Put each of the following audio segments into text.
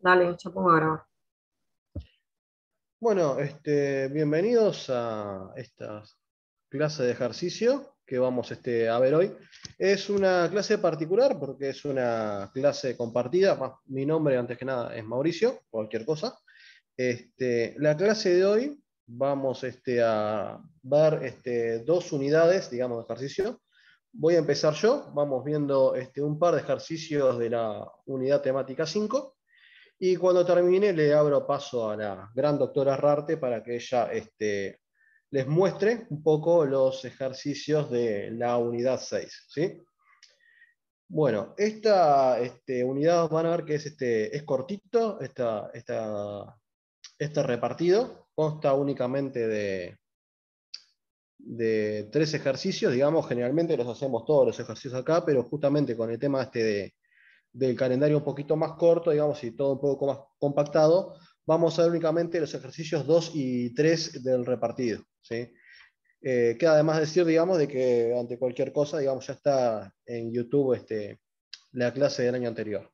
Dale, yo pongo a grabar. Bueno, este, bienvenidos a esta clase de ejercicio que vamos este, a ver hoy. Es una clase particular porque es una clase compartida. Mi nombre, antes que nada, es Mauricio, cualquier cosa. Este, la clase de hoy vamos este, a ver este, dos unidades, digamos, de ejercicio. Voy a empezar yo, vamos viendo este, un par de ejercicios de la unidad temática 5 y cuando termine le abro paso a la gran doctora Rarte para que ella este, les muestre un poco los ejercicios de la unidad 6. ¿sí? Bueno, esta este, unidad van a ver que es, este, es cortito, esta, este repartido, consta únicamente de, de tres ejercicios, digamos, generalmente los hacemos todos los ejercicios acá, pero justamente con el tema este de del calendario un poquito más corto, digamos, y todo un poco más compactado, vamos a ver únicamente los ejercicios 2 y 3 del repartido. ¿sí? Eh, queda además decir, digamos, de que ante cualquier cosa, digamos, ya está en YouTube este, la clase del año anterior.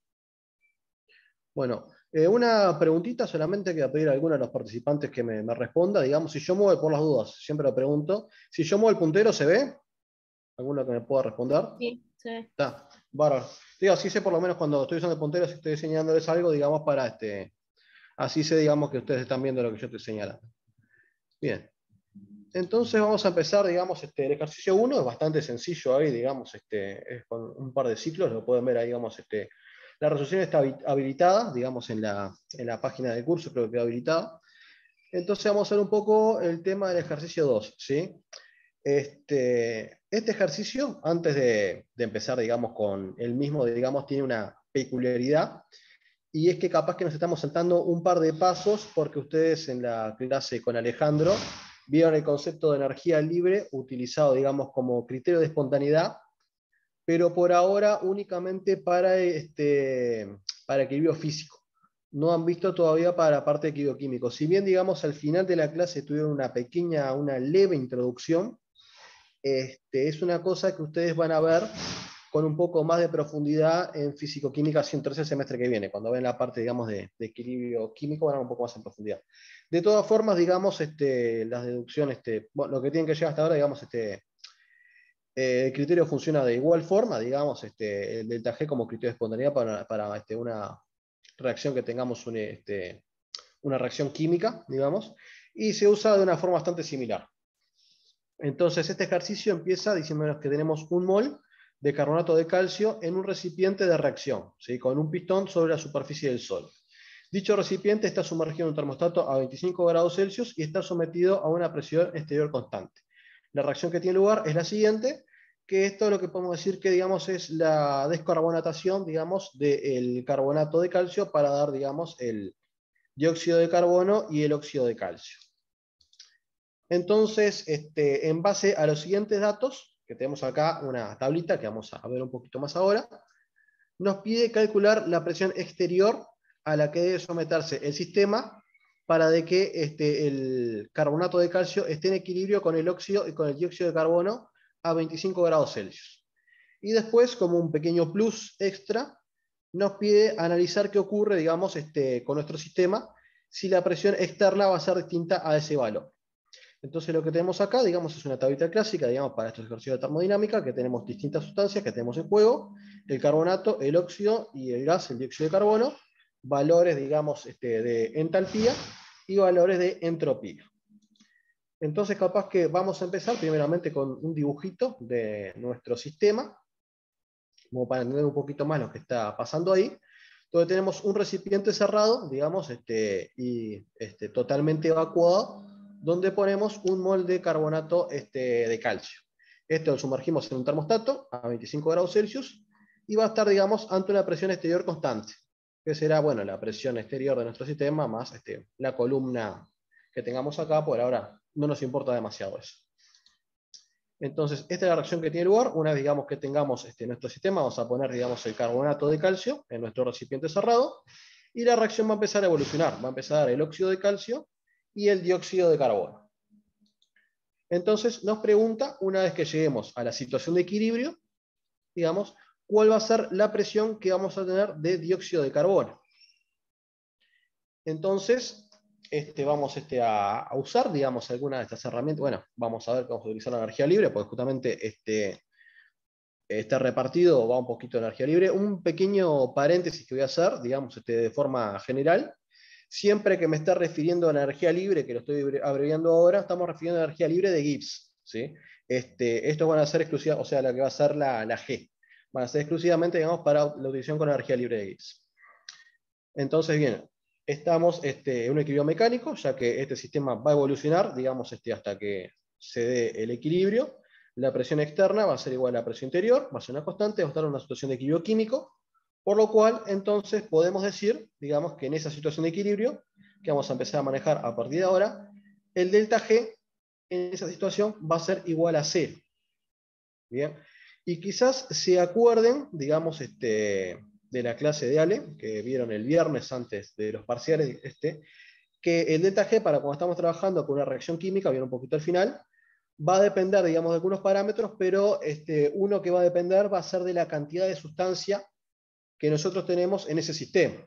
Bueno, eh, una preguntita solamente que a pedir a alguno de los participantes que me, me, responda, digamos, si yo muevo, por las dudas, siempre lo pregunto, si yo muevo el puntero, ¿se ve? ¿Alguno que me pueda responder? Sí, sí. Está, bárbaro. Digo, así sé por lo menos cuando estoy usando punteros estoy enseñándoles algo, digamos, para este. Así sé, digamos, que ustedes están viendo lo que yo estoy señalando. Bien. Entonces vamos a empezar, digamos, este, el ejercicio 1 es bastante sencillo ahí, digamos, este, es con un par de ciclos, lo pueden ver ahí, digamos, este, la resolución está habilitada, digamos, en la, en la página del curso, creo que queda habilitada. Entonces vamos a ver un poco el tema del ejercicio 2, ¿sí? Este, este ejercicio, antes de, empezar, digamos, con el mismo, digamos, tiene una peculiaridad, y es que capaz que nos estamos saltando un par de pasos, porque ustedes en la clase con Alejandro vieron el concepto de energía libre utilizado, digamos, como criterio de espontaneidad, pero por ahora únicamente para, este, para equilibrio físico. No han visto todavía para la parte de equilibrio químico. Si bien, digamos, al final de la clase tuvieron una pequeña, una leve introducción, este, es una cosa que ustedes van a ver con un poco más de profundidad en Físico-Química 113 el semestre que viene, cuando ven la parte, digamos, de, equilibrio químico, van a ver un poco más en profundidad. De todas formas, digamos, este, las deducciones, este, lo que tienen que llegar hasta ahora, digamos, eh, el criterio funciona de igual forma, digamos, el delta G como criterio de espontaneidad para, una reacción que tengamos una reacción química, digamos, y se usa de una forma bastante similar. Entonces, este ejercicio empieza diciéndonos que tenemos un mol de carbonato de calcio en un recipiente de reacción, con un pistón sobre la superficie del Sol. Dicho recipiente está sumergido en un termostato a 25 grados Celsius y está sometido a una presión exterior constante. La reacción que tiene lugar es la siguiente, que esto es lo que podemos decir que digamos, es la descarbonatación digamos, del carbonato de calcio para dar digamos, el dióxido de carbono y el óxido de calcio. Entonces, este, en base a los siguientes datos, que tenemos acá una tablita que vamos a ver un poquito más ahora, nos pide calcular la presión exterior a la que debe someterse el sistema para de que este, el carbonato de calcio esté en equilibrio con el óxido y con el dióxido de carbono a 25 grados Celsius. Y después, como un pequeño plus extra, nos pide analizar qué ocurre, digamos, este, con nuestro sistema si la presión externa va a ser distinta a ese valor. Entonces lo que tenemos acá, digamos, es una tablita clásica, digamos, para estos ejercicios de termodinámica, que tenemos distintas sustancias que tenemos en juego, el carbonato, el óxido y el gas, el dióxido de carbono, valores, digamos, este, de entalpía y valores de entropía. Entonces, capaz que vamos a empezar primeramente con un dibujito de nuestro sistema, como para entender un poquito más lo que está pasando ahí. Donde tenemos un recipiente cerrado, digamos, este, y este, totalmente evacuado, donde ponemos un mol de carbonato este, de calcio. Esto lo sumergimos en un termostato a 25 grados Celsius y va a estar, digamos, ante una presión exterior constante, que será, bueno, la presión exterior de nuestro sistema más este, la columna que tengamos acá, por ahora no nos importa demasiado eso. Entonces, esta es la reacción que tiene lugar. Una vez digamos, que tengamos este, nuestro sistema, vamos a poner digamos, el carbonato de calcio en nuestro recipiente cerrado y la reacción va a empezar a evolucionar. Va a empezar el óxido de calcio y el dióxido de carbono. Entonces nos pregunta, una vez que lleguemos a la situación de equilibrio, digamos, cuál va a ser la presión que vamos a tener de dióxido de carbono. Entonces, este, vamos este, a, usar, digamos, alguna de estas herramientas. Bueno, vamos a ver cómo utilizar la energía libre, porque justamente este, este repartido va un poquito de energía libre. Un pequeño paréntesis que voy a hacer, digamos, este, de forma general. Siempre que me esté refiriendo a energía libre, que lo estoy abreviando ahora, estamos refiriendo a energía libre de Gibbs. ¿sí? Este, estos van a ser exclusivas, o sea, la que va a ser la, la G. Van a ser exclusivamente, digamos, para la utilización con energía libre de Gibbs. Entonces, bien, estamos este, en un equilibrio mecánico, ya que este sistema va a evolucionar, digamos, este, hasta que se dé el equilibrio. La presión externa va a ser igual a la presión interior, va a ser una constante, va a estar en una situación de equilibrio químico, por lo cual, entonces, podemos decir, digamos, que en esa situación de equilibrio, que vamos a empezar a manejar a partir de ahora, el delta G en esa situación va a ser igual a cero. Bien. Y quizás se acuerden, digamos, este, de la clase de Ale, que vieron el viernes antes de los parciales, este, que el delta G, para cuando estamos trabajando con una reacción química, vieron un poquito al final, va a depender, digamos, de algunos parámetros, pero este, uno que va a depender va a ser de la cantidad de sustancia que nosotros tenemos en ese sistema.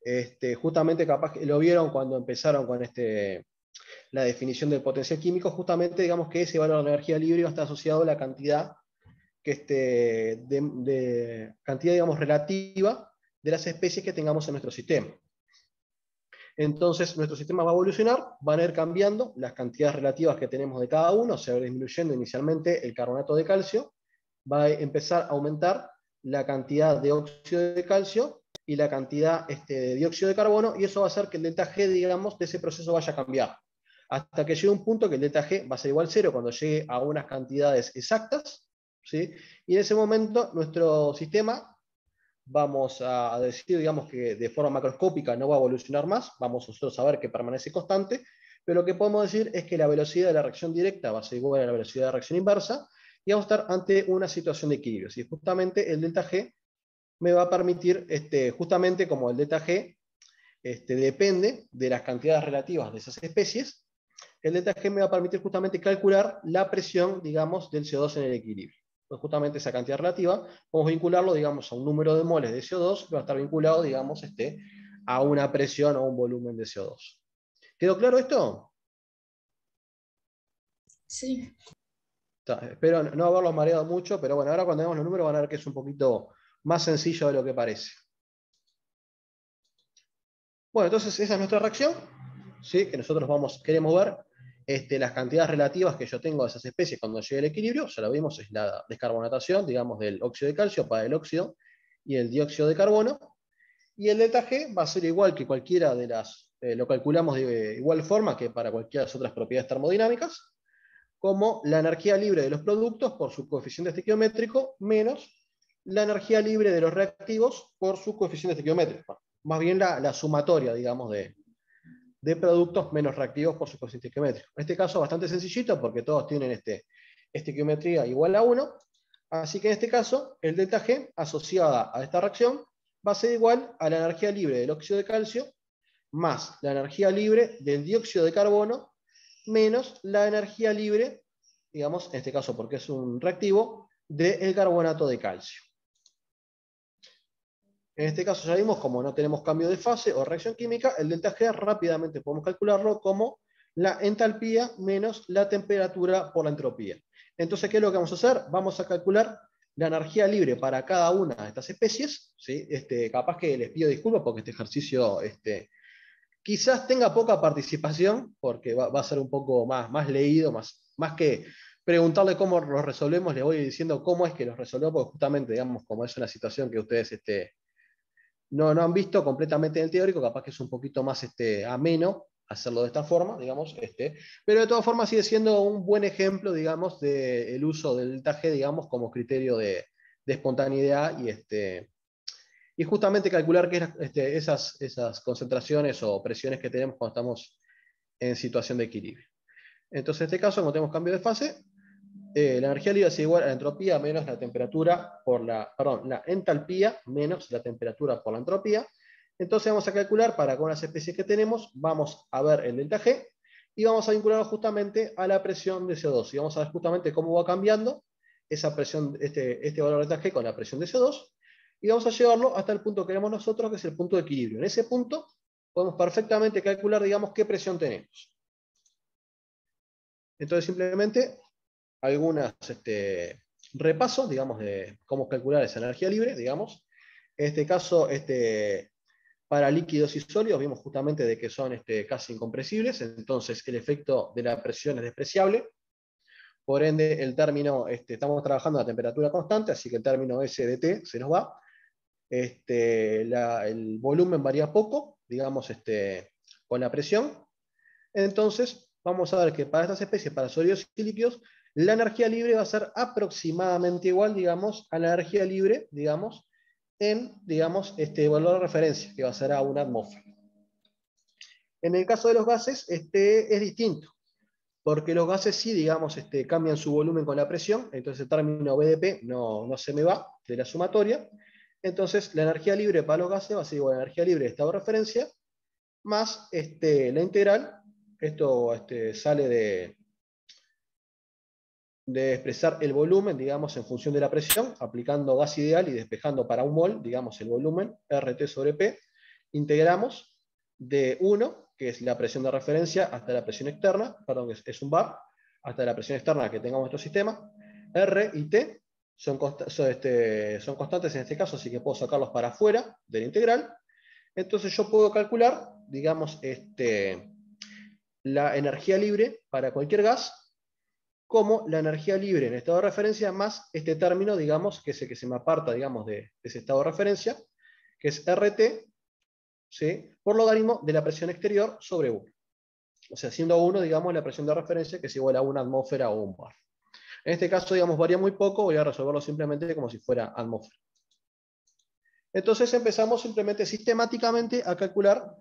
Este, justamente capaz que lo vieron cuando empezaron con este, la definición del potencial químico, justamente digamos que ese valor de energía libre estar asociado a la cantidad que este, de, cantidad, digamos, relativa de las especies que tengamos en nuestro sistema. Entonces, nuestro sistema va a evolucionar, van a ir cambiando las cantidades relativas que tenemos de cada uno, se va disminuyendo inicialmente el carbonato de calcio, va a empezar a aumentar la cantidad de óxido de calcio y la cantidad este, de dióxido de carbono, y eso va a hacer que el delta G, digamos, de ese proceso vaya a cambiar. Hasta que llegue un punto que el delta G va a ser igual a cero cuando llegue a unas cantidades exactas, y en ese momento nuestro sistema, vamos a decir, digamos que de forma macroscópica no va a evolucionar más, vamos nosotros a ver que permanece constante, pero lo que podemos decir es que la velocidad de la reacción directa va a ser igual a la velocidad de la reacción inversa, y vamos a estar ante una situación de equilibrio. Y justamente el delta G me va a permitir, este, justamente como el delta G este, depende de las cantidades relativas de esas especies, el delta G me va a permitir justamente calcular la presión, digamos, del CO2 en el equilibrio. Pues justamente esa cantidad relativa, podemos vincularlo, digamos, a un número de moles de CO2 que va a estar vinculado, digamos, este, a una presión o un volumen de CO2. ¿Quedó claro esto? Sí. Espero no haberlo mareado mucho, pero bueno, ahora cuando veamos los números van a ver que es un poquito más sencillo de lo que parece. Bueno, entonces esa es nuestra reacción, ¿sí? que nosotros vamos, queremos ver este, las cantidades relativas que yo tengo de esas especies cuando llegue el equilibrio, ya lo vimos, es la descarbonatación, digamos, del óxido de calcio para el óxido y el dióxido de carbono. Y el delta G va a ser igual que cualquiera de las, eh, lo calculamos de igual forma que para cualquiera de las otras propiedades termodinámicas, como la energía libre de los productos por su coeficiente estequiométrico menos la energía libre de los reactivos por su coeficiente estequiométrico. Más bien la, sumatoria, digamos, de, de productos menos reactivos por su coeficiente estequiométrico. En este caso bastante sencillito porque todos tienen este, estequiometría igual a 1, así que en este caso el delta G asociada a esta reacción va a ser igual a la energía libre del óxido de calcio más la energía libre del dióxido de carbono menos la energía libre, digamos, en este caso porque es un reactivo, del carbonato de calcio. En este caso ya vimos, como no tenemos cambio de fase o reacción química, el delta G rápidamente podemos calcularlo como la entalpía menos la temperatura por la entropía. Entonces, ¿qué es lo que vamos a hacer? Vamos a calcular la energía libre para cada una de estas especies. Este, capaz que les pido disculpas porque este ejercicio este, quizás tenga poca participación, porque va, a ser un poco más, más leído, más, más que preguntarle cómo los resolvemos, le voy diciendo cómo es que los resolvemos, porque justamente, digamos, como es una situación que ustedes este, no, no han visto completamente en el teórico, capaz que es un poquito más este, ameno hacerlo de esta forma, digamos, este, pero de todas formas sigue siendo un buen ejemplo, digamos, del uso del delta G, digamos, como criterio de, espontaneidad y, este, y justamente calcular que este, esas, concentraciones o presiones que tenemos cuando estamos en situación de equilibrio. Entonces, en este caso, como tenemos cambio de fase, eh, la energía libre es igual a la entropía menos la temperatura por la, perdón, la entalpía menos la temperatura por la entropía. Entonces vamos a calcular para con las especies que tenemos, vamos a ver el delta G y vamos a vincularlo justamente a la presión de CO2. Y vamos a ver justamente cómo va cambiando esa presión, este, este valor delta G con la presión de CO2 y vamos a llevarlo hasta el punto que queremos nosotros, que es el punto de equilibrio. En ese punto podemos perfectamente calcular, digamos, qué presión tenemos. Entonces, simplemente algunos este, repasos, digamos, de cómo calcular esa energía libre, digamos. En este caso, este, para líquidos y sólidos, vimos justamente de que son este, casi incompresibles, entonces el efecto de la presión es despreciable. Por ende, el término, este, estamos trabajando a temperatura constante, así que el término S de T se nos va. Este, el volumen varía poco, digamos, este, con la presión. Entonces, vamos a ver que para estas especies, para sólidos y líquidos, la energía libre va a ser aproximadamente igual, digamos, a la energía libre, digamos, en, digamos, este valor de referencia, que va a ser a una atmósfera. En el caso de los gases, este es distinto, porque los gases sí, digamos, este, cambian su volumen con la presión, entonces el término BDP no, no se me va de la sumatoria, entonces la energía libre para los gases va a ser igual a la energía libre de estado de referencia, más este, la integral, esto este, sale de, de expresar el volumen, digamos, en función de la presión, aplicando gas ideal y despejando para un mol, digamos, el volumen, RT sobre P, integramos de 1, que es la presión de referencia, hasta la presión externa, perdón, es, un bar, hasta la presión externa que tengamos nuestro sistema, R y T son, este, son constantes en este caso, así que puedo sacarlos para afuera del integral, entonces yo puedo calcular, digamos, este, la energía libre para cualquier gas como la energía libre en estado de referencia más este término, digamos, que es el que se me aparta, digamos, de, ese estado de referencia, que es RT, ¿sí? por logaritmo de la presión exterior sobre 1. O sea, siendo 1, digamos, la presión de referencia, que es igual a una atmósfera o un bar. En este caso, digamos, varía muy poco, voy a resolverlo simplemente como si fuera atmósfera. Entonces empezamos simplemente sistemáticamente a calcular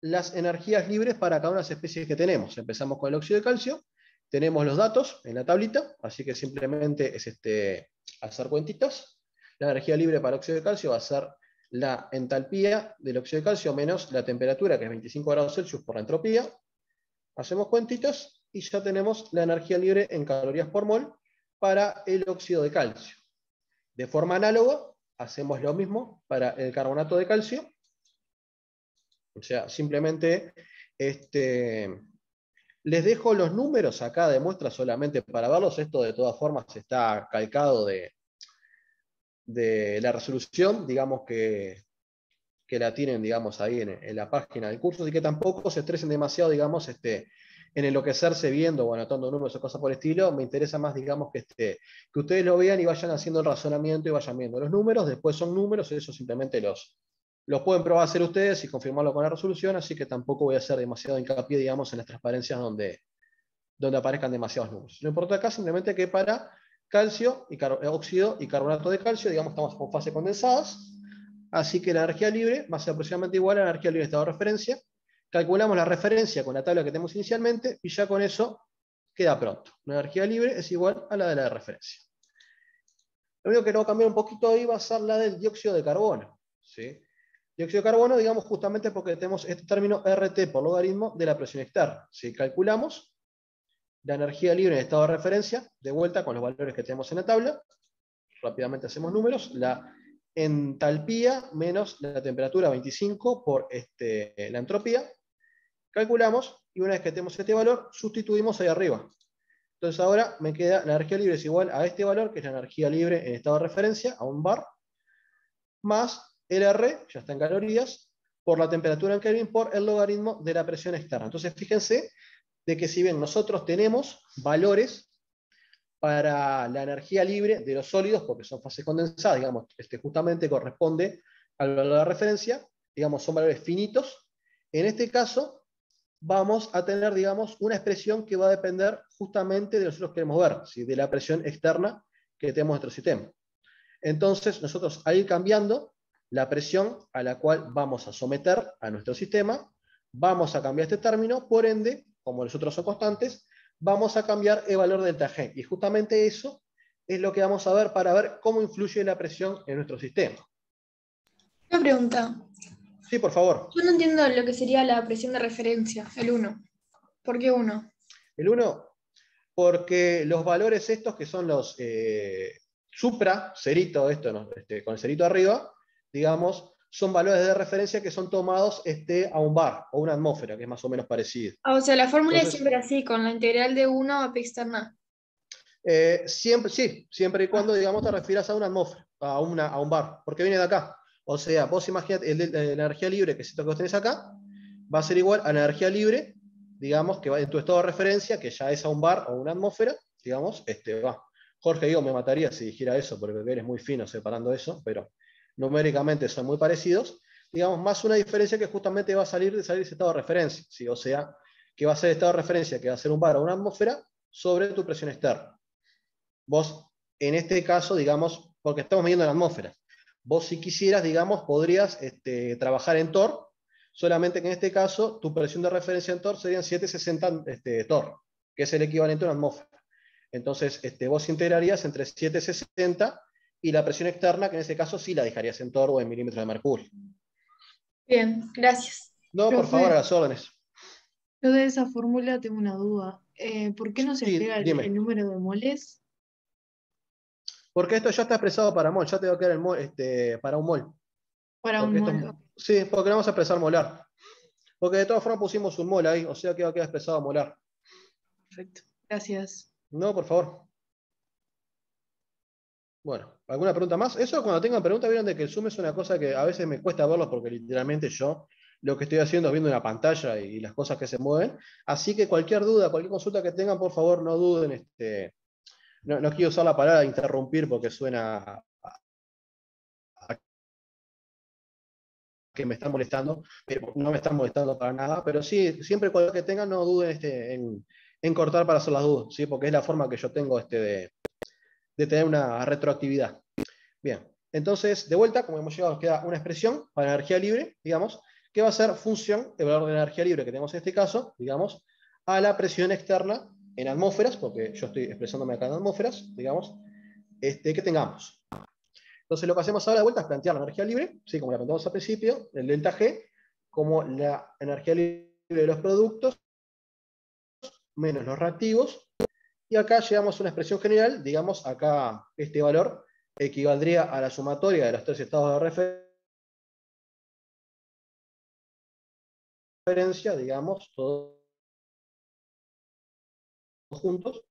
las energías libres para cada una de las especies que tenemos. Empezamos con el óxido de calcio, tenemos los datos en la tablita, así que simplemente es este, hacer cuentitas. La energía libre para óxido de calcio va a ser la entalpía del óxido de calcio menos la temperatura, que es 25 grados Celsius por la entropía. Hacemos cuentitas y ya tenemos la energía libre en calorías por mol para el óxido de calcio. De forma análoga, hacemos lo mismo para el carbonato de calcio. O sea, simplemente este, les dejo los números acá de muestra solamente para verlos. Esto de todas formas está calcado de, de la resolución, digamos que, que la tienen digamos, ahí en, la página del curso, así que tampoco se estresen demasiado digamos, este, en enloquecerse viendo o anotando números o cosas por el estilo. Me interesa más digamos, que, este, que ustedes lo vean y vayan haciendo el razonamiento y vayan viendo los números. Después son números, eso simplemente los, los pueden probar a hacer ustedes y confirmarlo con la resolución, así que tampoco voy a hacer demasiado hincapié, digamos, en las transparencias donde, donde aparezcan demasiados números. Lo importante acá simplemente que para calcio, y eh, óxido y carbonato de calcio, digamos, estamos con fases condensadas, así que la energía libre va a ser aproximadamente igual a la energía libre de estado de referencia. Calculamos la referencia con la tabla que tenemos inicialmente y ya con eso queda pronto. La energía libre es igual a la de la de referencia. Lo único que no va a cambiar un poquito ahí va a ser la del dióxido de carbono. ¿sí? Dióxido de carbono, digamos, justamente porque tenemos este término RT por logaritmo de la presión externa. Si calculamos la energía libre en estado de referencia, de vuelta con los valores que tenemos en la tabla, rápidamente hacemos números, la entalpía menos la temperatura 25 por este, la entropía, calculamos y una vez que tenemos este valor, sustituimos ahí arriba. Entonces ahora me queda la energía libre es igual a este valor, que es la energía libre en estado de referencia, a un bar, más el R, ya está en calorías, por la temperatura en Kelvin por el logaritmo de la presión externa. Entonces, fíjense de que si bien nosotros tenemos valores para la energía libre de los sólidos, porque son fases condensadas, digamos, este justamente corresponde al valor de referencia, digamos, son valores finitos. En este caso, vamos a tener, digamos, una expresión que va a depender justamente de lo que nosotros queremos ver, ¿sí? de la presión externa que tenemos en nuestro sistema. Entonces, nosotros al ir cambiando, la presión a la cual vamos a someter a nuestro sistema, vamos a cambiar este término, por ende, como los otros son constantes, vamos a cambiar el valor del G. Y justamente eso es lo que vamos a ver para ver cómo influye la presión en nuestro sistema. Una pregunta. Sí, por favor. Yo no entiendo lo que sería la presión de referencia, el 1. ¿Por qué 1? El 1, porque los valores estos que son los eh, supra, cerito, esto, este, con el cerito arriba, digamos, son valores de referencia que son tomados este, a un bar o una atmósfera, que es más o menos parecido. Ah, o sea, la fórmula es siempre así, con la integral de 1 a P externa. Eh, siempre, sí, siempre y cuando, digamos, te refieras a una atmósfera, a, una, a un bar, porque viene de acá. O sea, vos imaginate, la energía libre, que es esto que vos tenés acá, va a ser igual a la energía libre, digamos, que va en tu estado de referencia, que ya es a un bar o una atmósfera, digamos, este, va. Jorge, digo, me mataría si dijera eso, porque eres muy fino separando eso, pero numéricamente son muy parecidos, digamos, más una diferencia que justamente va a salir de salir ese estado de referencia, ¿sí? o sea, que va a ser el estado de referencia, que va a ser un bar o una atmósfera sobre tu presión externa. Vos, en este caso, digamos, porque estamos midiendo la atmósfera, vos si quisieras, digamos, podrías este, trabajar en TOR, solamente que en este caso tu presión de referencia en TOR serían 760 este, TOR, que es el equivalente a una atmósfera. Entonces, este, vos integrarías entre 760 y la presión externa, que en ese caso sí la dejarías en torno o en milímetros de mercurio. Bien, gracias. No, por favor, a las órdenes. Yo de esa fórmula tengo una duda. Eh, ¿Por qué no se pega el, número de moles? Porque esto ya está expresado para mol, ya te va a quedar el mol, este, para un mol. Para un mol. sí, porque no vamos a expresar molar. Porque de todas formas pusimos un mol ahí, o sea que va a quedar expresado molar. Perfecto, gracias. No, por favor. Bueno, ¿alguna pregunta más? Eso cuando tengan preguntas, vieron de que el Zoom es una cosa que a veces me cuesta verlo porque literalmente yo lo que estoy haciendo es viendo una pantalla y, las cosas que se mueven. Así que cualquier duda, cualquier consulta que tengan, por favor, no duden. Este, no, quiero usar la palabra interrumpir porque suena que me están molestando, pero no me están molestando para nada, pero sí, siempre cualquier que tengan, no duden este, en, cortar para hacer las dudas, ¿sí? porque es la forma que yo tengo este, de, de tener una retroactividad. Bien, entonces, de vuelta, como hemos llegado, nos queda una expresión para energía libre, digamos, que va a ser función del valor de energía libre que tenemos en este caso, digamos, a la presión externa en atmósferas, porque yo estoy expresándome acá en atmósferas, digamos, este, que tengamos. Entonces, lo que hacemos ahora de vuelta es plantear la energía libre, ¿sí? como la planteamos al principio, el delta G, como la energía libre de los productos menos los reactivos, y acá llegamos a una expresión general, digamos, acá este valor equivaldría a la sumatoria de los tres estados de referencia, digamos, todos juntos,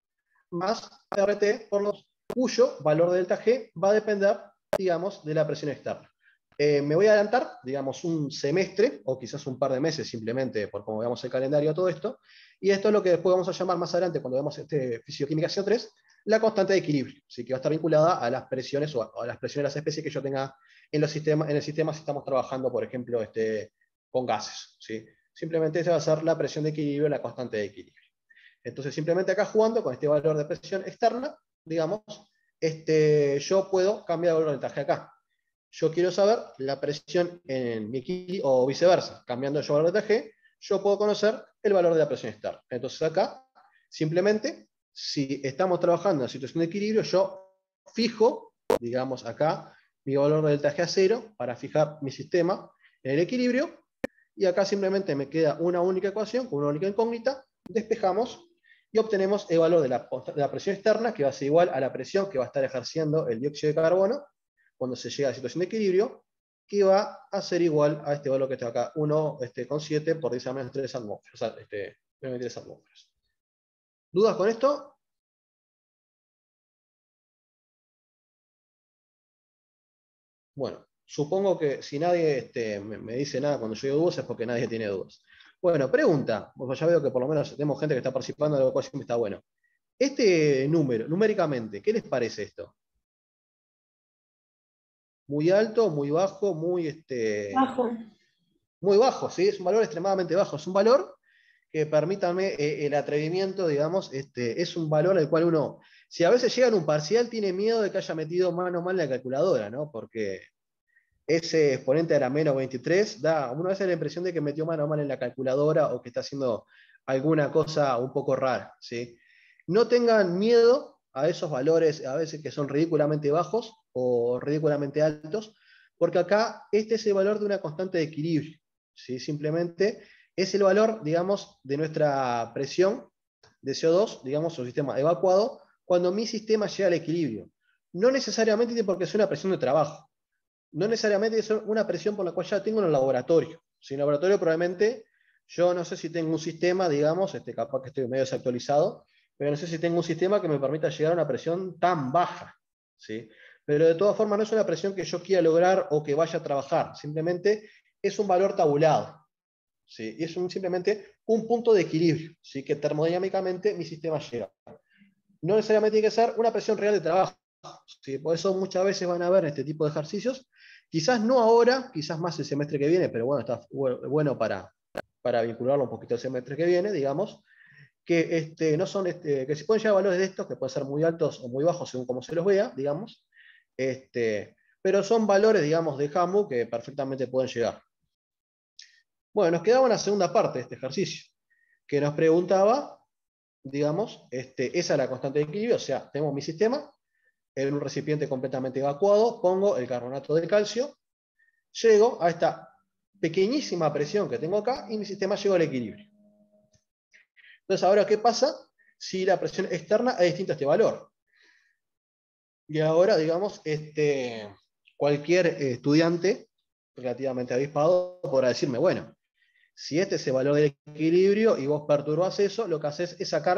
más RT, por los, cuyo valor de delta G va a depender, digamos, de la presión externa. Eh, me voy a adelantar, digamos, un semestre, o quizás un par de meses simplemente, por cómo veamos el calendario, todo esto, y esto es lo que después vamos a llamar más adelante, cuando veamos este Fisioquímica 3, la constante de equilibrio, ¿sí? que va a estar vinculada a las presiones o a, las presiones de las especies que yo tenga en, los sistemas, en el sistema si estamos trabajando, por ejemplo, este, con gases. ¿sí? Simplemente esa va a ser la presión de equilibrio, la constante de equilibrio. Entonces, simplemente acá jugando con este valor de presión externa, digamos, este, yo puedo cambiar el valor del taje acá. Yo quiero saber la presión en mi equilibrio, o viceversa, cambiando yo el valor de TG, yo puedo conocer el valor de la presión externa. Entonces acá, simplemente, si estamos trabajando en una situación de equilibrio, yo fijo, digamos acá, mi valor de G a cero para fijar mi sistema en el equilibrio, y acá simplemente me queda una única ecuación con una única incógnita, despejamos y obtenemos el valor de la, presión externa, que va a ser igual a la presión que va a estar ejerciendo el dióxido de carbono cuando se llega a la situación de equilibrio, que va a ser igual a este valor que está acá, 1,7 este, por 10 a menos 3 atmósferas. Este, atmósferas. ¿Dudas con esto? Bueno, supongo que si nadie este, me, dice nada cuando yo digo dudas es porque nadie tiene dudas. Bueno, pregunta, ya veo que por lo menos tenemos gente que está participando, lo cual siempre está bueno. Este número, numéricamente, ¿qué les parece esto? muy alto, muy bajo, muy este, bajo. Muy bajo, ¿sí? Es un valor extremadamente bajo. Es un valor que, permítanme, eh, el atrevimiento, digamos, este, es un valor al cual uno, si a veces llega en un parcial, tiene miedo de que haya metido mano mal la calculadora, ¿no? Porque ese exponente era menos 23, da una vez la impresión de que metió mano mal en la calculadora o que está haciendo alguna cosa un poco rara, ¿sí? No tengan miedo a esos valores a veces que son ridículamente bajos o ridículamente altos, porque acá este es el valor de una constante de equilibrio. ¿sí? Simplemente es el valor, digamos, de nuestra presión de CO2, digamos, un sistema evacuado, cuando mi sistema llega al equilibrio. No necesariamente tiene por qué ser una presión de trabajo. No necesariamente es una presión por la cual ya tengo en el laboratorio. Si en el laboratorio probablemente yo no sé si tengo un sistema, digamos, este, capaz que estoy medio desactualizado, pero no sé si tengo un sistema que me permita llegar a una presión tan baja. ¿sí? Pero de todas formas no es una presión que yo quiera lograr o que vaya a trabajar, simplemente es un valor tabulado. ¿sí? Y es simplemente un punto de equilibrio, ¿sí? que termodinámicamente mi sistema llega. No necesariamente tiene que ser una presión real de trabajo. ¿sí? Por eso muchas veces van a ver este tipo de ejercicios. Quizás no ahora, quizás más el semestre que viene, pero bueno, está bueno para, vincularlo un poquito al semestre que viene, digamos, que, este, no son, este, que se pueden llevar valores de estos, que pueden ser muy altos o muy bajos según cómo se los vea, digamos, este, pero son valores, digamos, de Hamu que perfectamente pueden llegar. Bueno, nos quedaba una segunda parte de este ejercicio, que nos preguntaba, digamos, este, esa es la constante de equilibrio, o sea, tenemos mi sistema, en un recipiente completamente evacuado, pongo el carbonato de calcio, llego a esta pequeñísima presión que tengo acá y mi sistema llegó al equilibrio. Entonces, ahora, ¿qué pasa si la presión externa es distinta a este valor? Y ahora, digamos, este, cualquier estudiante relativamente avispado podrá decirme, bueno, si este es el valor del equilibrio y vos perturbas eso, lo que haces es sacar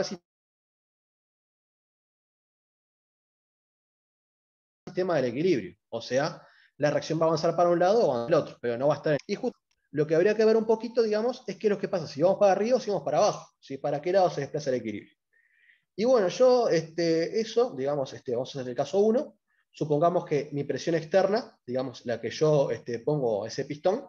sistema del equilibrio. O sea, la reacción va a avanzar para un lado o para el otro, pero no va a estar. Y justo lo que habría que ver un poquito, digamos, es qué es lo que pasa, si vamos para arriba o si vamos para abajo, si para qué lado se desplaza el equilibrio. Y bueno, yo, este, eso, digamos, este, vamos a hacer el caso 1, supongamos que mi presión externa, digamos, la que yo este, pongo ese pistón,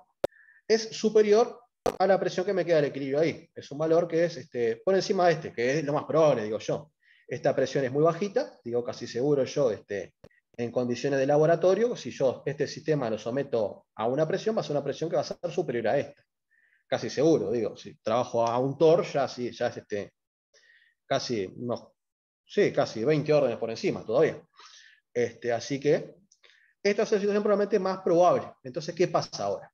es superior a la presión que me queda del equilibrio ahí. Es un valor que es este, por encima de este, que es lo más probable, digo yo. Esta presión es muy bajita, digo casi seguro yo, este, en condiciones de laboratorio, si yo este sistema lo someto a una presión, va a ser una presión que va a ser superior a esta. Casi seguro, digo, si trabajo a un TOR, ya, sí, ya es este, casi, no, sí, casi 20 órdenes por encima todavía. Este, así que esta es la situación probablemente más probable. Entonces, ¿qué pasa ahora?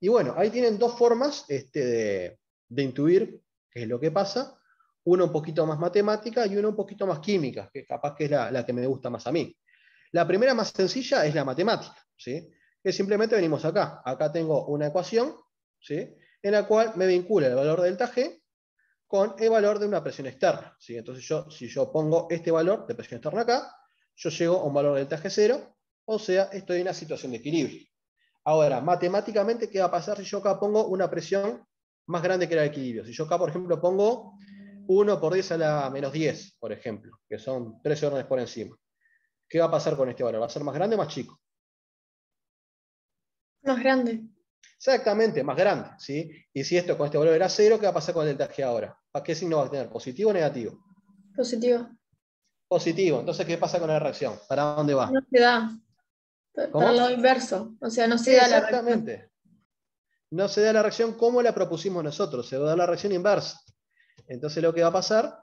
Y bueno, ahí tienen dos formas este, de, intuir qué es lo que pasa. Una un poquito más matemática y una un poquito más química, que capaz que es la que me gusta más a mí. La primera más sencilla es la matemática, ¿sí? que simplemente venimos acá. Acá tengo una ecuación ¿sí? en la cual me vincula el valor del delta G con el valor de una presión externa. ¿sí? Entonces, yo, si yo pongo este valor de presión externa acá, yo llego a un valor del delta G0, o sea, estoy en una situación de equilibrio. Ahora, matemáticamente, ¿qué va a pasar si yo acá pongo una presión más grande que la de equilibrio? Si yo acá, por ejemplo, pongo 1 por 10 a la menos 10, por ejemplo, que son 3 órdenes por encima. ¿Qué va a pasar con este valor? ¿Va a ser más grande o más chico? Más grande. Exactamente, más grande. ¿sí? Y si esto con este valor era cero, ¿qué va a pasar con el delta G ahora? ¿A qué signo va a tener? ¿Positivo o negativo? Positivo. Positivo. Entonces, ¿qué pasa con la reacción? ¿Para dónde va? No se da. Para lo inverso. O sea, no se da la reacción. Exactamente. No se da la reacción como la propusimos nosotros, se va a dar la reacción inversa. Entonces, lo que va a pasar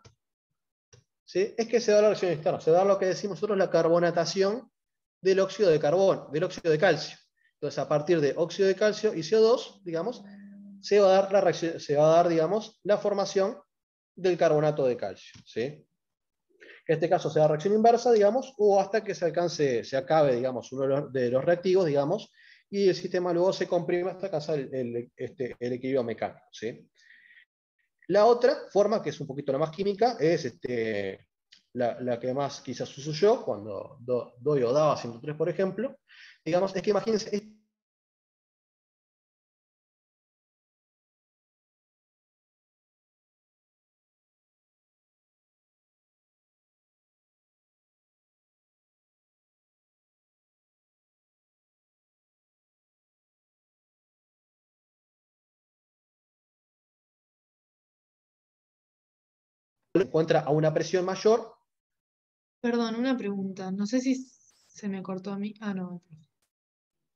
es que se da la reacción externa, se da lo que decimos nosotros la carbonatación del óxido de carbono, del óxido de calcio. Entonces, a partir de óxido de calcio y CO2, digamos, se va a dar la reacción, se va a dar, digamos, la formación del carbonato de calcio. En este caso se da reacción inversa, digamos, o hasta que se alcance, se acabe, digamos, uno de los reactivos, digamos, y el sistema luego se comprime hasta alcanzar el, este, el equilibrio mecánico. La otra forma, que es un poquito la más química, es este, la, que más quizás uso yo cuando doy o daba 103, por ejemplo. Digamos, es que imagínense, encuentra a una presión mayor. Perdón, una pregunta. No sé si se me cortó a mí. Ah, no.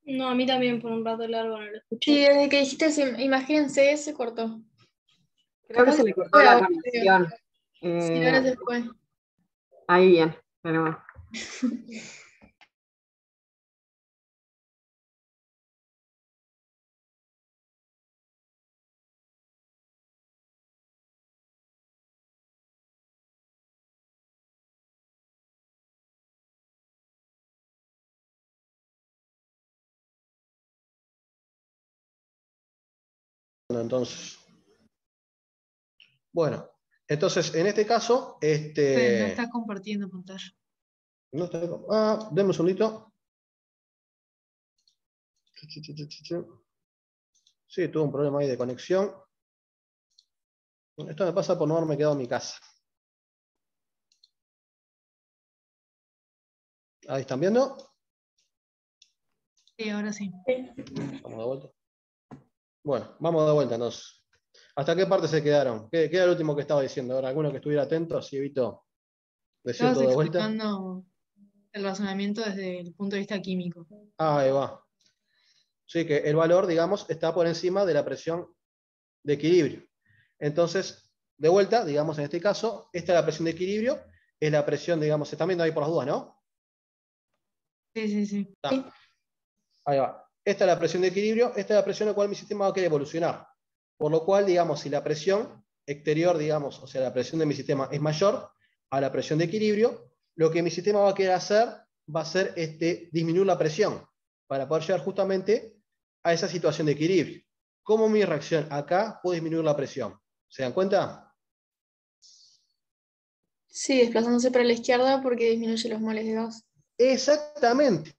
No, a mí también por un rato largo no lo escuché. Sí, desde que dijiste, imagínense, se cortó. Creo que se le cortó la conexión. sí, ahora se fue. Ahí bien, pero entonces. Bueno, entonces en este caso. Este... no está compartiendo pantalla. No está. Ah, denme un segundito. Sí, tuve un problema ahí de conexión. Esto me pasa por no haberme quedado en mi casa. ¿Ahí están viendo? Sí, ahora sí. Vamos de vuelta. Bueno, vamos de vuelta entonces. ¿Hasta qué parte se quedaron? ¿Qué, era lo último que estaba diciendo? Ahora, alguno que estuviera atento, así evito decir todo de vuelta. el razonamiento desde el punto de vista químico. Ah, ahí va. Sí, que el valor, digamos, está por encima de la presión de equilibrio. Entonces, de vuelta, digamos, en este caso, esta es la presión de equilibrio, es la presión, digamos, se están viendo ahí por las dudas, ¿no? Sí, sí, sí. Ahí va. Esta es la presión de equilibrio, esta es la presión a la cual mi sistema va a querer evolucionar. Por lo cual, digamos, si la presión exterior, digamos, o sea, la presión de mi sistema es mayor a la presión de equilibrio, lo que mi sistema va a querer hacer va a ser este, disminuir la presión para poder llegar justamente a esa situación de equilibrio. ¿Cómo mi reacción acá puede disminuir la presión? ¿Se dan cuenta? Sí, desplazándose para la izquierda porque disminuye los moles de gas. Exactamente.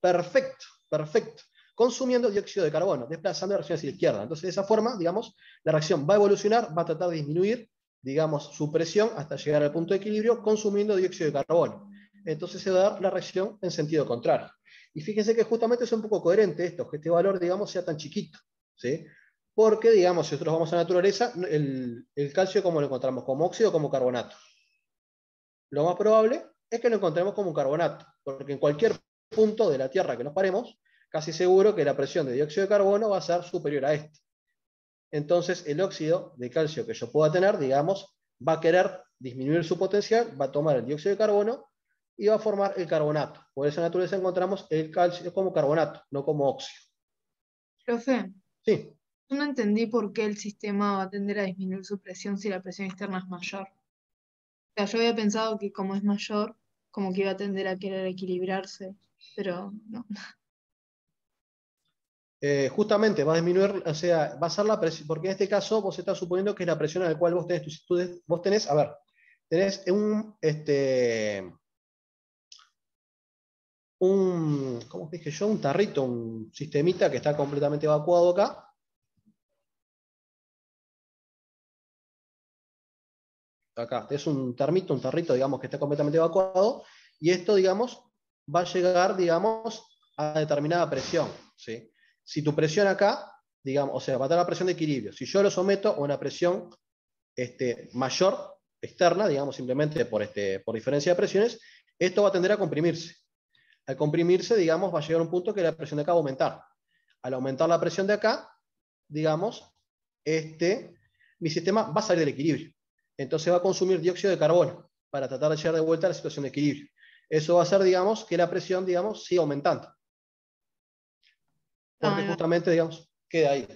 Perfecto, perfecto. Consumiendo dióxido de carbono, desplazando la reacción hacia la izquierda. Entonces, de esa forma, digamos, la reacción va a evolucionar, va a tratar de disminuir, digamos, su presión hasta llegar al punto de equilibrio consumiendo dióxido de carbono. Entonces se va a dar la reacción en sentido contrario. Y fíjense que justamente es un poco coherente esto, que este valor, digamos, sea tan chiquito. ¿sí? Porque, digamos, si nosotros vamos a la naturaleza, el, calcio, ¿cómo lo encontramos? ¿Como óxido o como carbonato? Lo más probable es que lo encontremos como un carbonato, porque en cualquier punto de la Tierra que nos paremos, casi seguro que la presión de dióxido de carbono va a ser superior a este. Entonces, el óxido de calcio que yo pueda tener, digamos, va a querer disminuir su potencial, va a tomar el dióxido de carbono y va a formar el carbonato. Por la naturaleza encontramos el calcio como carbonato, no como óxido. Profe. Sí. Yo no entendí por qué el sistema va a tender a disminuir su presión si la presión externa es mayor. O sea, yo había pensado que como es mayor, como que iba a tender a querer equilibrarse, pero no. Eh, justamente va a disminuir, o sea, va a ser la presión, porque en este caso vos estás suponiendo que es la presión a la cual vos tenés tus estudios, vos tenés, a ver, tenés un, este, un, ¿cómo dije yo? Un tarrito, un sistemita que está completamente evacuado acá. Acá, es un termito, un tarrito, digamos, que está completamente evacuado, y esto, digamos, va a llegar, digamos, a determinada presión. ¿sí? Si tu presión acá, digamos, o sea, va a dar la presión de equilibrio. Si yo lo someto a una presión este, mayor, externa, digamos, simplemente por, este, por diferencia de presiones, esto va a tender a comprimirse al comprimirse, digamos, va a llegar a un punto que la presión de acá va a aumentar. Al aumentar la presión de acá, digamos, este, mi sistema va a salir del equilibrio. Entonces va a consumir dióxido de carbono para tratar de llegar de vuelta a la situación de equilibrio. Eso va a hacer, digamos, que la presión, digamos, siga aumentando. Porque ah, justamente, digamos, queda ahí.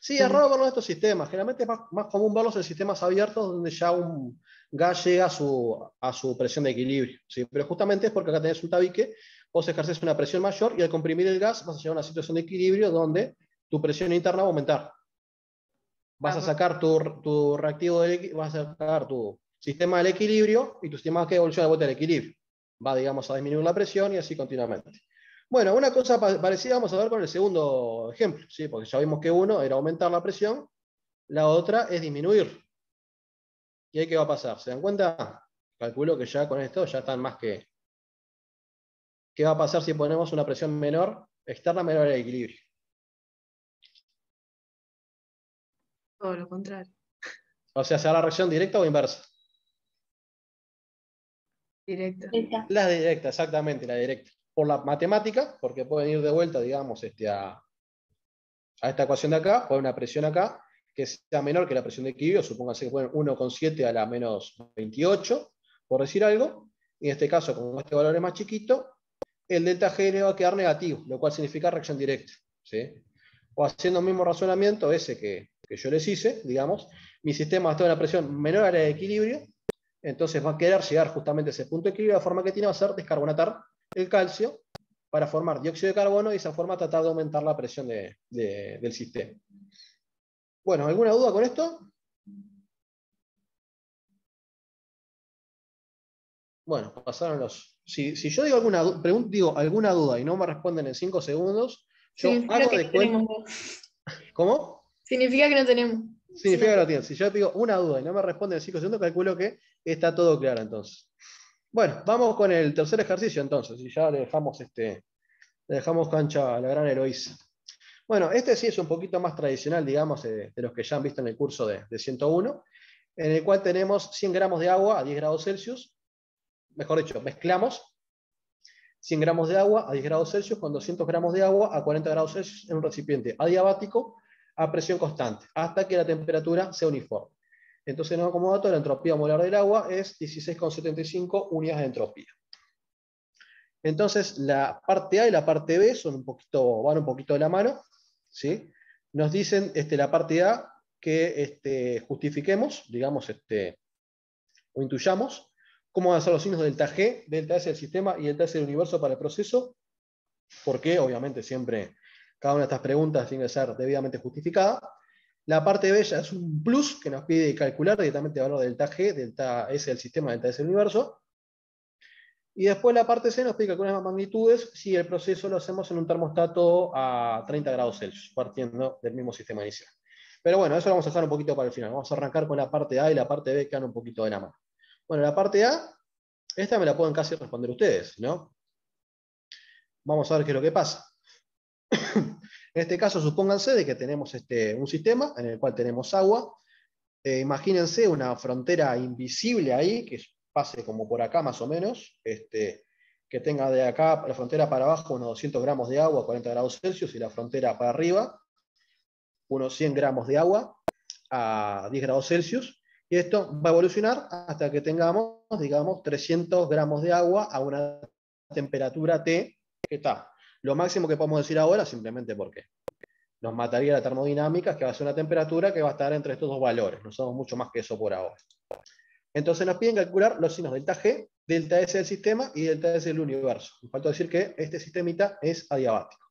Sí, es raro verlo en estos sistemas. Generalmente es más, común verlos en sistemas abiertos donde ya un gas llega a su, a su presión de equilibrio. ¿sí? Pero justamente es porque acá tenés un tabique vos ejerces una presión mayor y al comprimir el gas vas a llegar a una situación de equilibrio donde tu presión interna va a aumentar. Vas a sacar tu, reactivo, del, vas a sacar tu sistema del equilibrio y tu sistema va a evolucionar de vuelta al equilibrio. Va, digamos, a disminuir la presión y así continuamente. Bueno, una cosa parecida vamos a ver con el segundo ejemplo, ¿sí? porque ya vimos que uno era aumentar la presión, la otra es disminuir. ¿Y ahí qué va a pasar? ¿Se dan cuenta? Calculo que ya con esto ya están más que, ¿Qué va a pasar si ponemos una presión menor, externa menor al equilibrio? Todo lo contrario. O sea, ¿será la reacción directa o inversa? Directa. La directa, exactamente, la directa. Por la matemática, porque pueden ir de vuelta, digamos, este, a, a esta ecuación de acá, poner una presión acá, que sea menor que la presión de equilibrio, supóngase que ponen 1,7 a la menos 28, por decir algo, y en este caso, como este valor es más chiquito, el delta G va a quedar negativo, lo cual significa reacción directa. ¿sí? O haciendo el mismo razonamiento ese que, yo les hice, digamos, mi sistema está en una presión menor a la de equilibrio, entonces va a querer llegar justamente a ese punto de equilibrio, la forma que tiene va a ser descarbonatar el calcio para formar dióxido de carbono y de esa forma tratar de aumentar la presión del sistema. Bueno, ¿alguna duda con esto? Bueno, pasaron los. Si, yo digo alguna, pregunta, digo alguna duda y no me responden en cinco segundos, yo hago de cuenta. ¿Cómo? Significa que no tenemos. Significa que no tienen. Si yo digo una duda y no me responden en cinco segundos, calculo que está todo claro entonces. Bueno, vamos con el tercer ejercicio entonces, y ya le dejamos, este, dejamos cancha a la gran Eloísa. Bueno, este sí es un poquito más tradicional, digamos, de, los que ya han visto en el curso de, de 101, en el cual tenemos 100 gramos de agua a 10 grados Celsius, mejor dicho, mezclamos 100 gramos de agua a 10 grados Celsius con 200 gramos de agua a 40 grados Celsius en un recipiente adiabático a presión constante, hasta que la temperatura sea uniforme. Entonces, no como dato, la entropía molar del agua es 16,75 unidades de entropía. Entonces, la parte A y la parte B son un poquito, van un poquito de la mano. ¿sí? Nos dicen este, la parte A que este, justifiquemos, digamos, este, o intuyamos cómo van a ser los signos delta G, delta S del sistema y delta S del universo para el proceso, porque obviamente siempre cada una de estas preguntas tiene que ser debidamente justificada. La parte B ya es un plus que nos pide calcular directamente el valor delta G, delta S del sistema, delta S del universo. Y después la parte C nos pide calcular las magnitudes si el proceso lo hacemos en un termostato a 30 grados Celsius, partiendo del mismo sistema inicial. Pero bueno, eso lo vamos a dejar un poquito para el final. Vamos a arrancar con la parte A y la parte B que dan un poquito de la mano. Bueno, la parte A, esta me la pueden casi responder ustedes, ¿no? Vamos a ver qué es lo que pasa. en este caso, supónganse de que tenemos este, un sistema en el cual tenemos agua. Eh, imagínense una frontera invisible ahí, que pase como por acá más o menos, este, que tenga de acá la frontera para abajo unos 200 gramos de agua a 40 grados Celsius y la frontera para arriba unos 100 gramos de agua a 10 grados Celsius. Y esto va a evolucionar hasta que tengamos, digamos, 300 gramos de agua a una temperatura T que está. Lo máximo que podemos decir ahora, simplemente porque nos mataría la termodinámica, que va a ser una temperatura que va a estar entre estos dos valores. No somos mucho más que eso por ahora. Entonces nos piden calcular los signos delta G, delta S del sistema y delta S del universo. Falta decir que este sistemita es adiabático.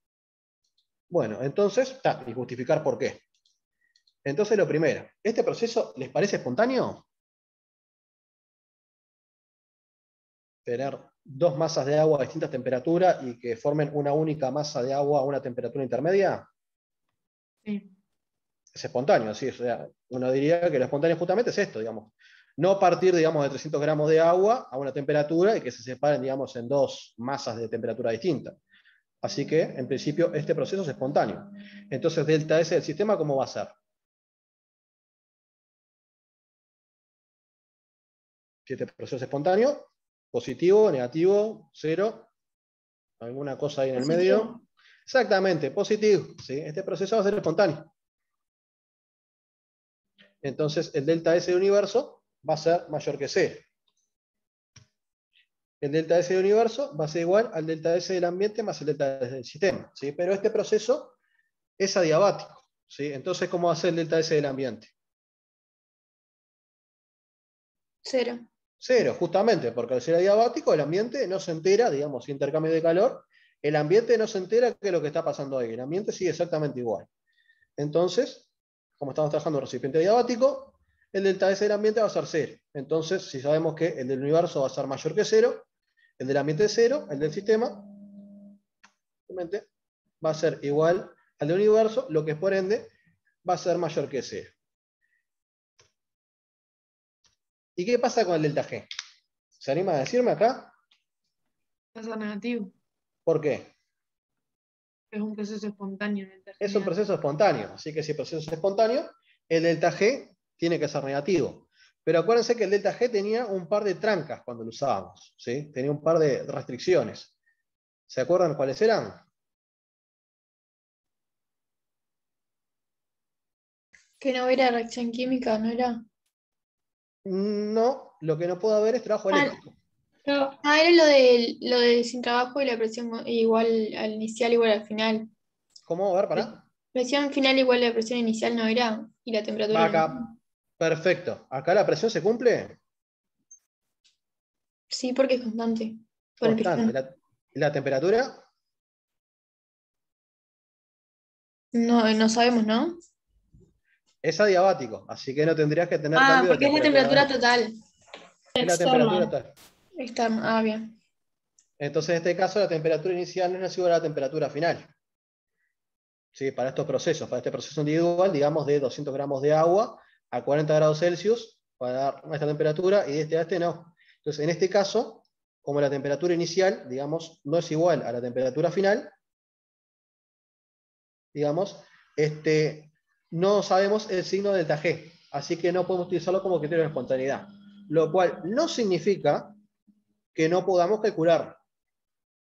Bueno, entonces, y justificar por qué. Entonces, lo primero, ¿este proceso les parece espontáneo? Tener dos masas de agua a distintas temperaturas y que formen una única masa de agua a una temperatura intermedia. Sí. Es espontáneo, sí. O sea, uno diría que lo espontáneo justamente es esto, digamos. No partir, digamos, de 300 gramos de agua a una temperatura y que se separen, digamos, en dos masas de temperatura distintas. Así que, en principio, este proceso es espontáneo. Entonces, delta S del sistema, ¿cómo va a ser? Si este proceso es espontáneo, positivo, negativo, cero, alguna cosa ahí en el medio. Exactamente, positivo. ¿sí? Este proceso va a ser espontáneo. Entonces, el delta S del universo va a ser mayor que C. El delta S del universo va a ser igual al delta S del ambiente más el delta S del sistema. ¿sí? Pero este proceso es adiabático. ¿sí? Entonces, ¿cómo va a ser el delta S del ambiente? Cero. Cero, justamente, porque al ser adiabático, el ambiente no se entera, digamos, intercambio de calor, el ambiente no se entera qué es lo que está pasando ahí. El ambiente sigue exactamente igual. Entonces, como estamos trabajando en recipiente adiabático, el delta S del ambiente va a ser cero. Entonces, si sabemos que el del universo va a ser mayor que cero, el del ambiente es cero, el del sistema va a ser igual al del universo, lo que por ende va a ser mayor que cero. ¿Y qué pasa con el delta G? ¿Se anima a decirme acá? Va a ser negativo. ¿Por qué? Es un proceso espontáneo. Es un proceso espontáneo, así que si el proceso es espontáneo, el delta G tiene que ser negativo. Pero acuérdense que el delta G tenía un par de trancas cuando lo usábamos, ¿sí? tenía un par de restricciones. ¿Se acuerdan cuáles eran? Que no era reacción química, ¿no era? No, lo que no puedo haber es trabajo ah, eléctrico. No. Ah, era lo de, lo de sin trabajo y la presión igual al inicial, igual al final. ¿Cómo? A ver, para. Presión final igual a la presión inicial no era, y la temperatura. Acá. Perfecto. ¿Acá la presión se cumple? Sí, porque es constante. constante. ¿La, temperatura? No, no sabemos, ¿no? Es adiabático, así que no tendrías que tener Ah, porque es la temperatura total. Es la temperatura total. Externa. Ah, bien. Entonces, en este caso, la temperatura inicial no es igual a la temperatura final. ¿Sí? Para estos procesos, para este proceso individual, digamos de 200 gramos de agua a 40 grados Celsius para dar esta temperatura y de este a este no. Entonces, en este caso, como la temperatura inicial, digamos, no es igual a la temperatura final, digamos, este, no sabemos el signo delta G, así que no podemos utilizarlo como criterio de espontaneidad. Lo cual no significa que no podamos calcular.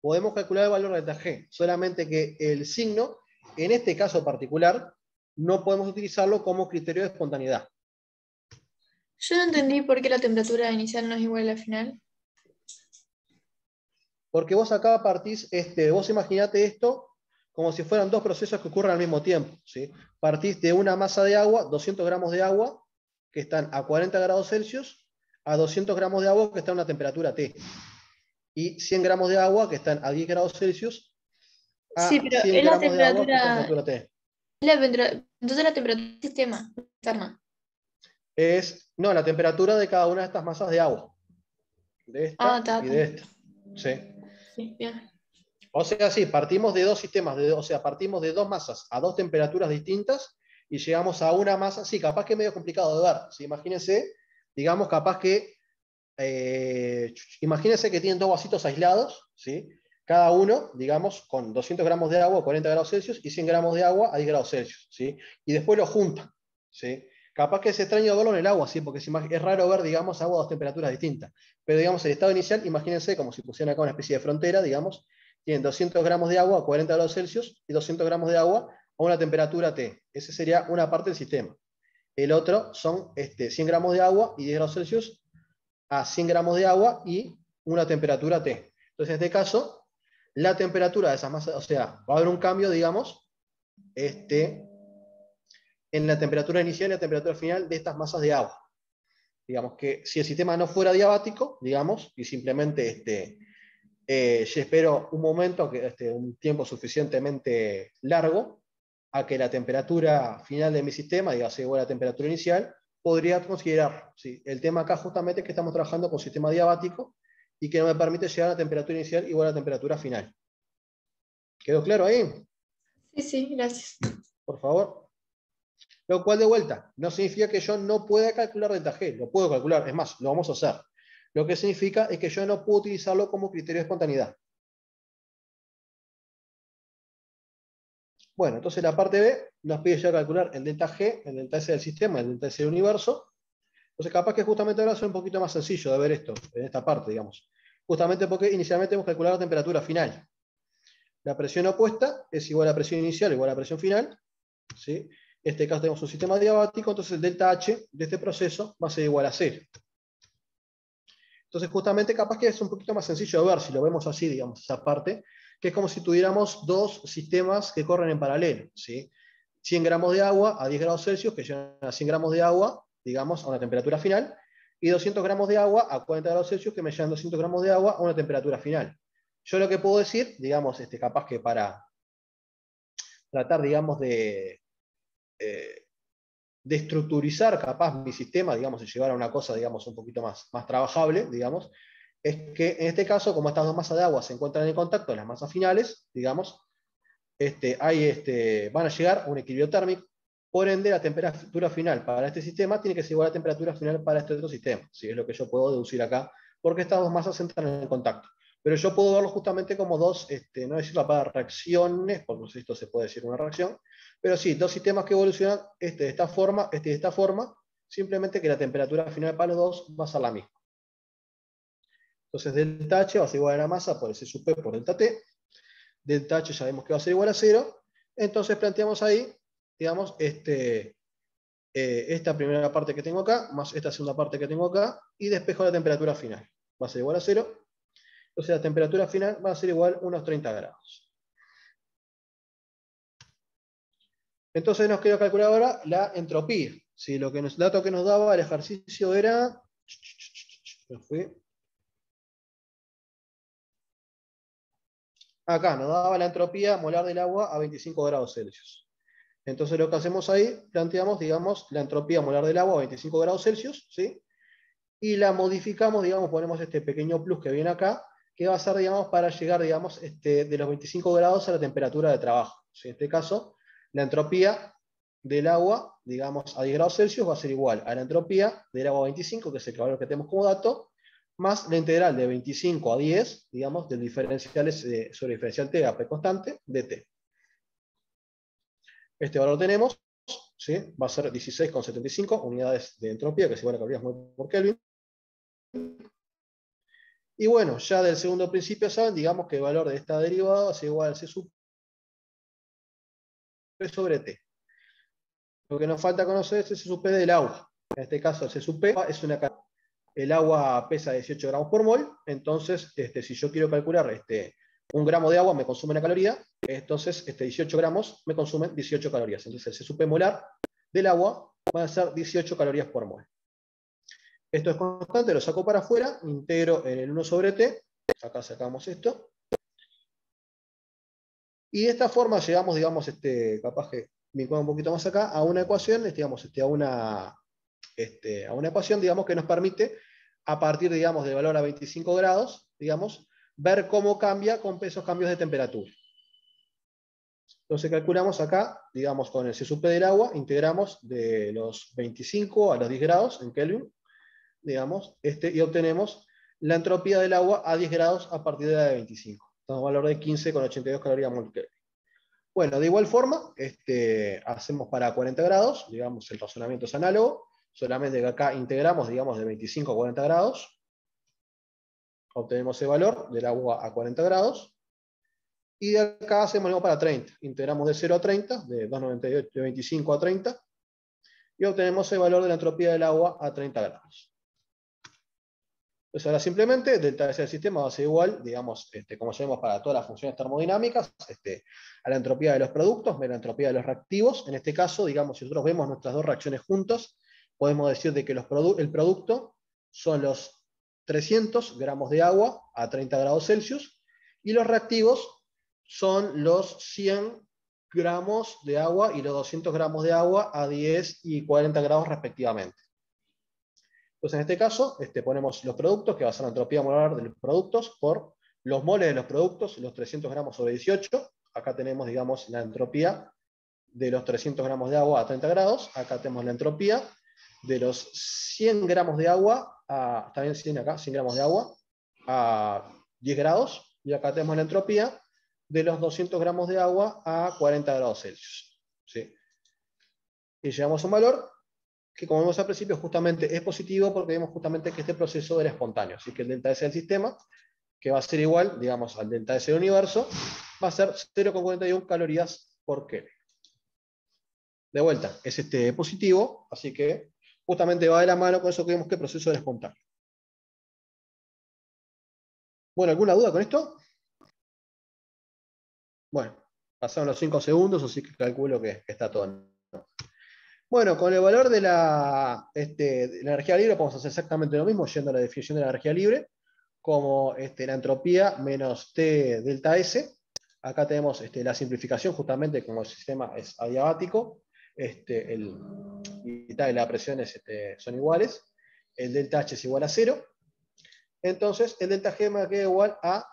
Podemos calcular el valor delta G, solamente que el signo, en este caso particular, no podemos utilizarlo como criterio de espontaneidad. Yo no entendí por qué la temperatura inicial no es igual a la final. Porque vos acá partís, este, vos imaginate esto como si fueran dos procesos que ocurren al mismo tiempo. ¿sí? Partís de una masa de agua, 200 gramos de agua, que están a 40 grados Celsius, a 200 gramos de agua que están a una temperatura T. Y 100 gramos de agua que están a 10 grados Celsius, a Sí, pero 100 es la agua que a temperatura- T. Entonces la temperatura del sistema externa. Es, no, la temperatura de cada una de estas masas de agua. De esta Ah, y de esta. Sí. Sí, bien. O sea, sí, partimos de dos sistemas, de- o sea, partimos de dos masas a dos temperaturas distintas y llegamos a una masa, sí, capaz que es medio complicado de ver, ¿sí? imagínense, digamos, capaz que, eh, imagínense que tienen dos vasitos aislados, ¿sí? cada uno, digamos, con 200 gramos de agua a 40 grados Celsius y 100 gramos de agua a 10 grados Celsius, ¿sí? y después lo juntan. ¿sí? Capaz que es extraño verlo en el agua, ¿sí? porque es raro ver, digamos, agua a dos temperaturas distintas. Pero, digamos, el estado inicial, imagínense como si pusieran acá una especie de frontera, digamos, tienen 200 gramos de agua a 40 grados Celsius y 200 gramos de agua a una temperatura T. Ese sería una parte del sistema. El otro son este, 100 gramos de agua y 10 grados Celsius a 100 gramos de agua y una temperatura T. Entonces, en este caso, la temperatura de esas masas, o sea, va a haber un cambio, digamos, este, en la temperatura inicial y la temperatura final de estas masas de agua. Digamos que si el sistema no fuera diabático, digamos, y simplemente este, eh, yo espero un momento, que, este, un tiempo suficientemente largo, a que la temperatura final de mi sistema, digamos, sea igual a la temperatura inicial, podría considerar. ¿sí? El tema acá justamente es que estamos trabajando con sistema diabático y que no me permite llegar a la temperatura inicial igual a la temperatura final. ¿Quedó claro ahí? Sí, sí, gracias. Por favor. Lo cual, de vuelta, no significa que yo no pueda calcular delta G. Lo puedo calcular, es más, lo vamos a hacer. Lo que significa es que yo no puedo utilizarlo como criterio de espontaneidad. Bueno, entonces la parte B nos pide ya calcular el delta G, el delta S del sistema, el delta S del universo. Entonces capaz que justamente ahora es un poquito más sencillo de ver esto, en esta parte, digamos. Justamente porque inicialmente hemos calculado la temperatura final. La presión opuesta es igual a la presión inicial igual a la presión final. ¿sí? En este caso tenemos un sistema diabático, entonces el delta H de este proceso va a ser igual a cero. Entonces, justamente, capaz que es un poquito más sencillo de ver si lo vemos así, digamos, esa parte, que es como si tuviéramos dos sistemas que corren en paralelo. ¿sí? 100 gramos de agua a 10 grados Celsius, que llegan a 100 gramos de agua, digamos, a una temperatura final, y 200 gramos de agua a 40 grados Celsius, que me llevan 200 gramos de agua a una temperatura final. Yo lo que puedo decir, digamos, este, capaz que para tratar, digamos, de, eh, de estructurizar capaz mi sistema, digamos, y llevar a una cosa, digamos, un poquito más, más trabajable, digamos, es que en este caso, como estas dos masas de agua se encuentran en contacto, las masas finales, digamos, este, hay, este, van a llegar a un equilibrio térmico, por ende la temperatura final para este sistema tiene que ser igual a la temperatura final para este otro sistema, si es lo que yo puedo deducir acá, porque estas dos masas entran en contacto. Pero yo puedo verlo justamente como dos, este, no decir la palabra reacciones, porque no sé si esto se puede decir una reacción, pero sí, dos sistemas que evolucionan este, de esta forma, este de esta forma, simplemente que la temperatura final para los dos va a ser la misma. Entonces, delta H va a ser igual a la masa por S sub P por delta T. Delta H ya vemos que va a ser igual a cero. Entonces planteamos ahí, digamos, este, eh, esta primera parte que tengo acá, más esta segunda parte que tengo acá, y despejo la temperatura final. Va a ser igual a cero. Entonces la temperatura final va a ser igual a unos 30 grados. Entonces nos queda calcular ahora la entropía. Si lo que nos, dato que nos daba el ejercicio era. Acá nos daba la entropía molar del agua a 25 grados Celsius. Entonces lo que hacemos ahí, planteamos, digamos, la entropía molar del agua a 25 grados Celsius, ¿sí? Y la modificamos, digamos, ponemos este pequeño plus que viene acá, que va a ser, digamos, para llegar, digamos, este, de los 25 grados a la temperatura de trabajo. En este caso, la entropía del agua, digamos, a 10 grados Celsius va a ser igual a la entropía del agua a 25, que es el valor que tenemos como dato, más la integral de 25 a 10, digamos, del diferencial eh, sobre diferencial T a P constante de T. Este valor tenemos, ¿sí? va a ser 16,75 unidades de entropía, que es igual a calorías por Kelvin. Y bueno, ya del segundo principio saben, digamos que el valor de esta derivada es igual a C sub P sobre T. Lo que nos falta conocer es el C sub P del agua. En este caso, el C sub P es una el agua pesa 18 gramos por mol, entonces este, si yo quiero calcular este, un gramo de agua me consume una caloría, entonces este, 18 gramos me consumen 18 calorías. Entonces el C sub P molar del agua va a ser 18 calorías por mol. Esto es constante, lo saco para afuera, integro en el 1 sobre t, acá sacamos esto. Y de esta forma llegamos, digamos, este, capaz que vinculamos un poquito más acá, a una ecuación, digamos, este, a, una, este, a una ecuación, digamos, que nos permite, a partir, digamos, del valor a 25 grados, digamos, ver cómo cambia con esos cambios de temperatura. Entonces calculamos acá, digamos, con el C sub del agua, integramos de los 25 a los 10 grados en Kelvin, digamos, este, y obtenemos la entropía del agua a 10 grados a partir de la de 25. Estamos valor de 15,82 calorías por Kelvin. Bueno, de igual forma, este, hacemos para 40 grados, digamos, el razonamiento es análogo, solamente que acá integramos, digamos, de 25 a 40 grados, obtenemos el valor del agua a 40 grados, y de acá hacemos lo para 30, integramos de 0 a 30, de 2,98, de 25 a 30, y obtenemos el valor de la entropía del agua a 30 grados. Entonces ahora simplemente delta S del sistema va a ser igual, digamos, este, como sabemos para todas las funciones termodinámicas, este, a la entropía de los productos menos la entropía de los reactivos. En este caso, digamos, si nosotros vemos nuestras dos reacciones juntas, podemos decir de que el producto son los 300 gramos de agua a 30 grados Celsius y los reactivos son los 100 gramos de agua y los 200 gramos de agua a 10 y 40 grados respectivamente. Entonces, en este caso, este, ponemos los productos, que va a ser la entropía molar de los productos, por los moles de los productos, los 300 gramos sobre 18. Acá tenemos, digamos, la entropía de los 300 gramos de agua a 30 grados. Acá tenemos la entropía de los 100 gramos de agua, a, también 100 acá, 100 gramos de agua, a 10 grados. Y acá tenemos la entropía de los 200 gramos de agua a 40 grados Celsius. ¿sí? Y llegamos a un valor que como vemos al principio justamente es positivo porque vemos justamente que este proceso era espontáneo, así que el delta S del sistema, que va a ser igual, digamos, al delta S del universo, va a ser 0,41 calorías por Kelvin. De vuelta, es este positivo, así que justamente va de la mano con eso que vemos que el proceso era espontáneo. Bueno, ¿alguna duda con esto? Bueno, pasaron los 5 segundos, así que calculo que está todo. Bueno, con el valor de la, este, energía libre podemos hacer exactamente lo mismo, yendo a la definición de la energía libre, como este, la entropía menos T delta S. Acá tenemos este, la simplificación, justamente como el sistema es adiabático, este, el, y, las presiones este, son iguales, el delta H es igual a cero. Entonces, el delta G me queda igual a,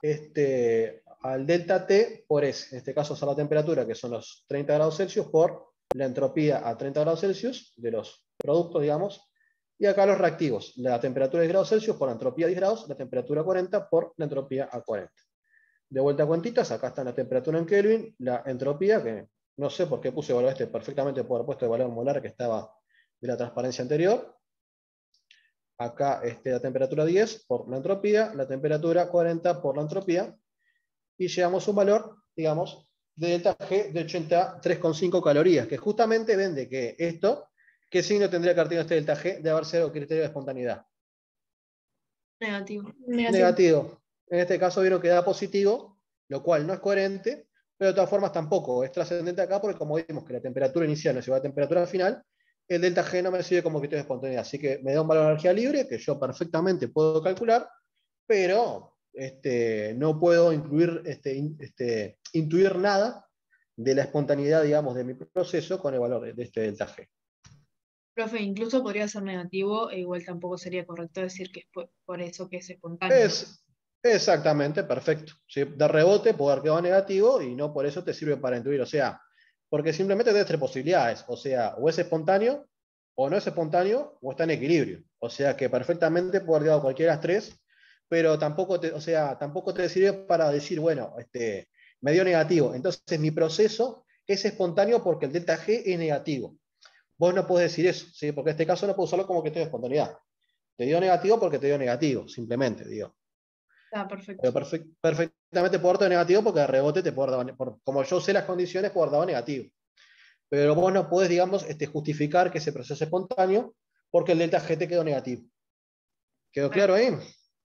este, al delta T por S. En este caso, es la temperatura, que son los 30 grados Celsius, por la entropía a 30 grados Celsius de los productos, digamos, y acá los reactivos, la temperatura de grados Celsius por la entropía a 10 grados, la temperatura a 40 por la entropía a 40. De vuelta a cuentitas, acá está la temperatura en Kelvin, la entropía, que no sé por qué puse valor este perfectamente por puesto de valor molar que estaba de la transparencia anterior. Acá este, la temperatura 10 por la entropía, la temperatura 40 por la entropía, y llegamos a un valor, digamos, de delta G de 83,5 calorías, que justamente vende que esto, ¿qué signo tendría que haber tenido este delta G de haber sido criterio de espontaneidad? Negativo. Negativo. En este caso vieron que da positivo, lo cual no es coherente, pero de todas formas tampoco es trascendente acá porque como vimos que la temperatura inicial no se va a la temperatura final, el delta G no me sirve como criterio de espontaneidad. Así que me da un valor de energía libre que yo perfectamente puedo calcular, pero este, no puedo incluir, este, este, intuir nada de la espontaneidad, digamos, de mi proceso con el valor de este delta G. Profe, incluso podría ser negativo e igual tampoco sería correcto decir que es por, eso que es espontáneo. Es, exactamente, perfecto. De rebote puede haber quedado negativo y no por eso te sirve para intuir. O sea, porque simplemente tienes tres posibilidades. O sea, o es espontáneo, o no es espontáneo, o está en equilibrio. O sea que perfectamente puede haber quedado cualquiera de las tres, pero tampoco te, o sea, tampoco te sirve para decir, bueno, este, me dio negativo. Entonces mi proceso es espontáneo porque el delta G es negativo. Vos no podés decir eso, ¿sí? porque en este caso no puedo usarlo como que estoy de espontaneidad. Te dio negativo porque te dio negativo, simplemente, digo. Está perfecto. Pero perfectamente puedo dar negativo porque de rebote te puedo dar, como yo sé las condiciones, puedo dar negativo. Pero vos no podés, digamos, este, justificar que ese proceso es espontáneo porque el delta G te quedó negativo. ¿Quedó claro ahí?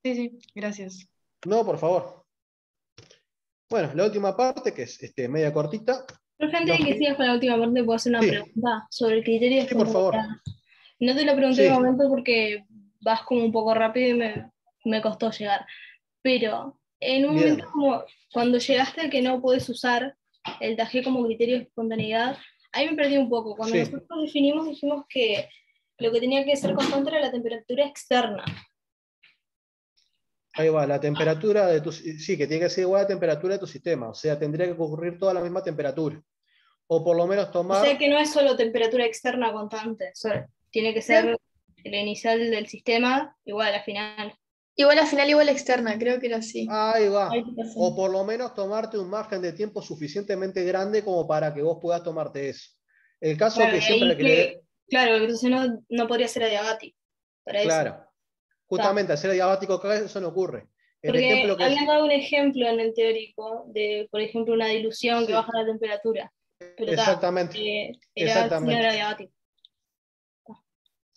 Sí, sí, gracias. No, por favor. Bueno, la última parte, que es este, media cortita, pero antes de que sigas con la última parte, puedo hacer una pregunta sobre el criterio de sí, por favor. No te lo pregunté en un momento porque vas como un poco rápido y me, me costó llegar. Pero en un momento como cuando llegaste a que no puedes usar el TAG como criterio de espontaneidad, ahí me perdí un poco. Cuando nosotros definimos, dijimos que lo que tenía que ser constante era la temperatura externa. Ahí va, la temperatura de tu... Sí, que tiene que ser igual a la temperatura de tu sistema. O sea, tendría que ocurrir toda la misma temperatura. O por lo menos tomar... O sea, que no es solo temperatura externa constante. tiene que ser la inicial del sistema igual a la final. Igual a la final, igual a externa, creo que era así. Ahí va. O por lo menos tomarte un margen de tiempo suficientemente grande como para que vos puedas tomarte eso. El caso que siempre que, Claro, entonces no, no podría ser adiabático. claro. Justamente, hacer adiabático cada vez eso no ocurre. Porque habían dado un ejemplo en el teórico de, por ejemplo, una dilución que baja la temperatura. exactamente. Eh, exactamente.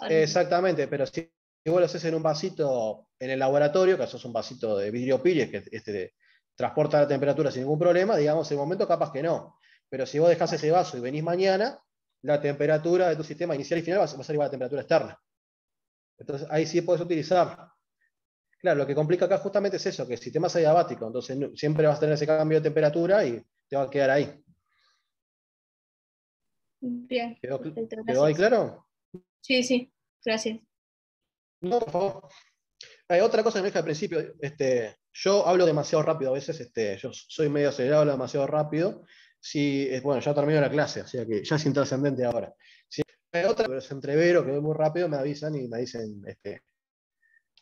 exactamente, pero si vos lo haces en un vasito en el laboratorio, que eso es un vasito de vidrio pires que este, transporta la temperatura sin ningún problema, digamos, en el momento capaz que no. Pero si vos dejás ese vaso y venís mañana, la temperatura de tu sistema inicial y final va a ser igual a la temperatura externa. Entonces ahí sí puedes utilizar. Claro, lo que complica acá justamente es eso, que el sistema es adiabático, entonces siempre vas a tener ese cambio de temperatura y te va a quedar ahí. Bien. ¿Quedó, ahí claro? Sí, sí, gracias. No, por favor. Hay otra cosa que me dije al principio, este, yo hablo demasiado rápido a veces, este, yo soy medio acelerado, hablo demasiado rápido. Si, bueno, ya termino la clase, o sea que ya es intrascendente ahora. Otra, pero es entrevero, que voy muy rápido, me avisan y me dicen, este,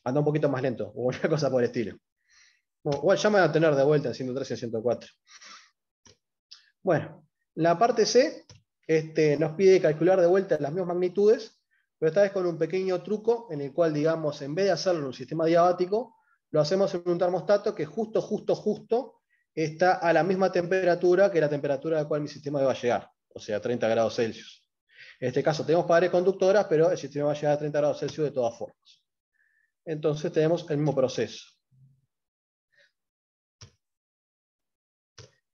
anda un poquito más lento, o una cosa por el estilo. igual ya me van a tener de vuelta en 103 y 104. Bueno, la parte C este, nos pide calcular de vuelta las mismas magnitudes, pero esta vez con un pequeño truco en el cual, digamos, en vez de hacerlo en un sistema diabático, lo hacemos en un termostato que justo, justo, justo está a la misma temperatura que la temperatura a la cual mi sistema va a llegar, o sea, 30 grados Celsius. En este caso tenemos paredes conductoras, pero el sistema va a llegar a 30 grados Celsius de todas formas. Entonces tenemos el mismo proceso.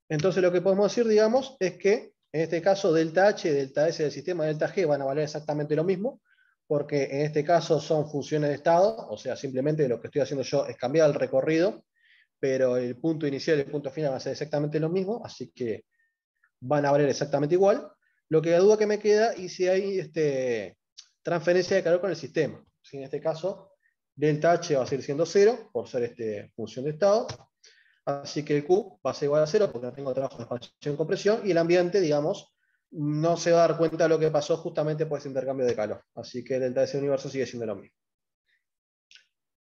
Entonces lo que podemos decir, digamos, es que en este caso delta H, delta S del sistema, delta G van a valer exactamente lo mismo, porque en este caso son funciones de estado, o sea, simplemente lo que estoy haciendo yo es cambiar el recorrido, pero el punto inicial y el punto final van a ser exactamente lo mismo, así que van a valer exactamente igual. Lo que duda que me queda y si hay este, transferencia de calor con el sistema. Si en este caso delta H va a seguir siendo cero, por ser este, función de estado, Así que el Q va a ser igual a cero porque no tengo trabajo de expansión y compresión y el ambiente, digamos, no se va a dar cuenta de lo que pasó justamente por ese intercambio de calor. Así que delta de ese universo sigue siendo lo mismo.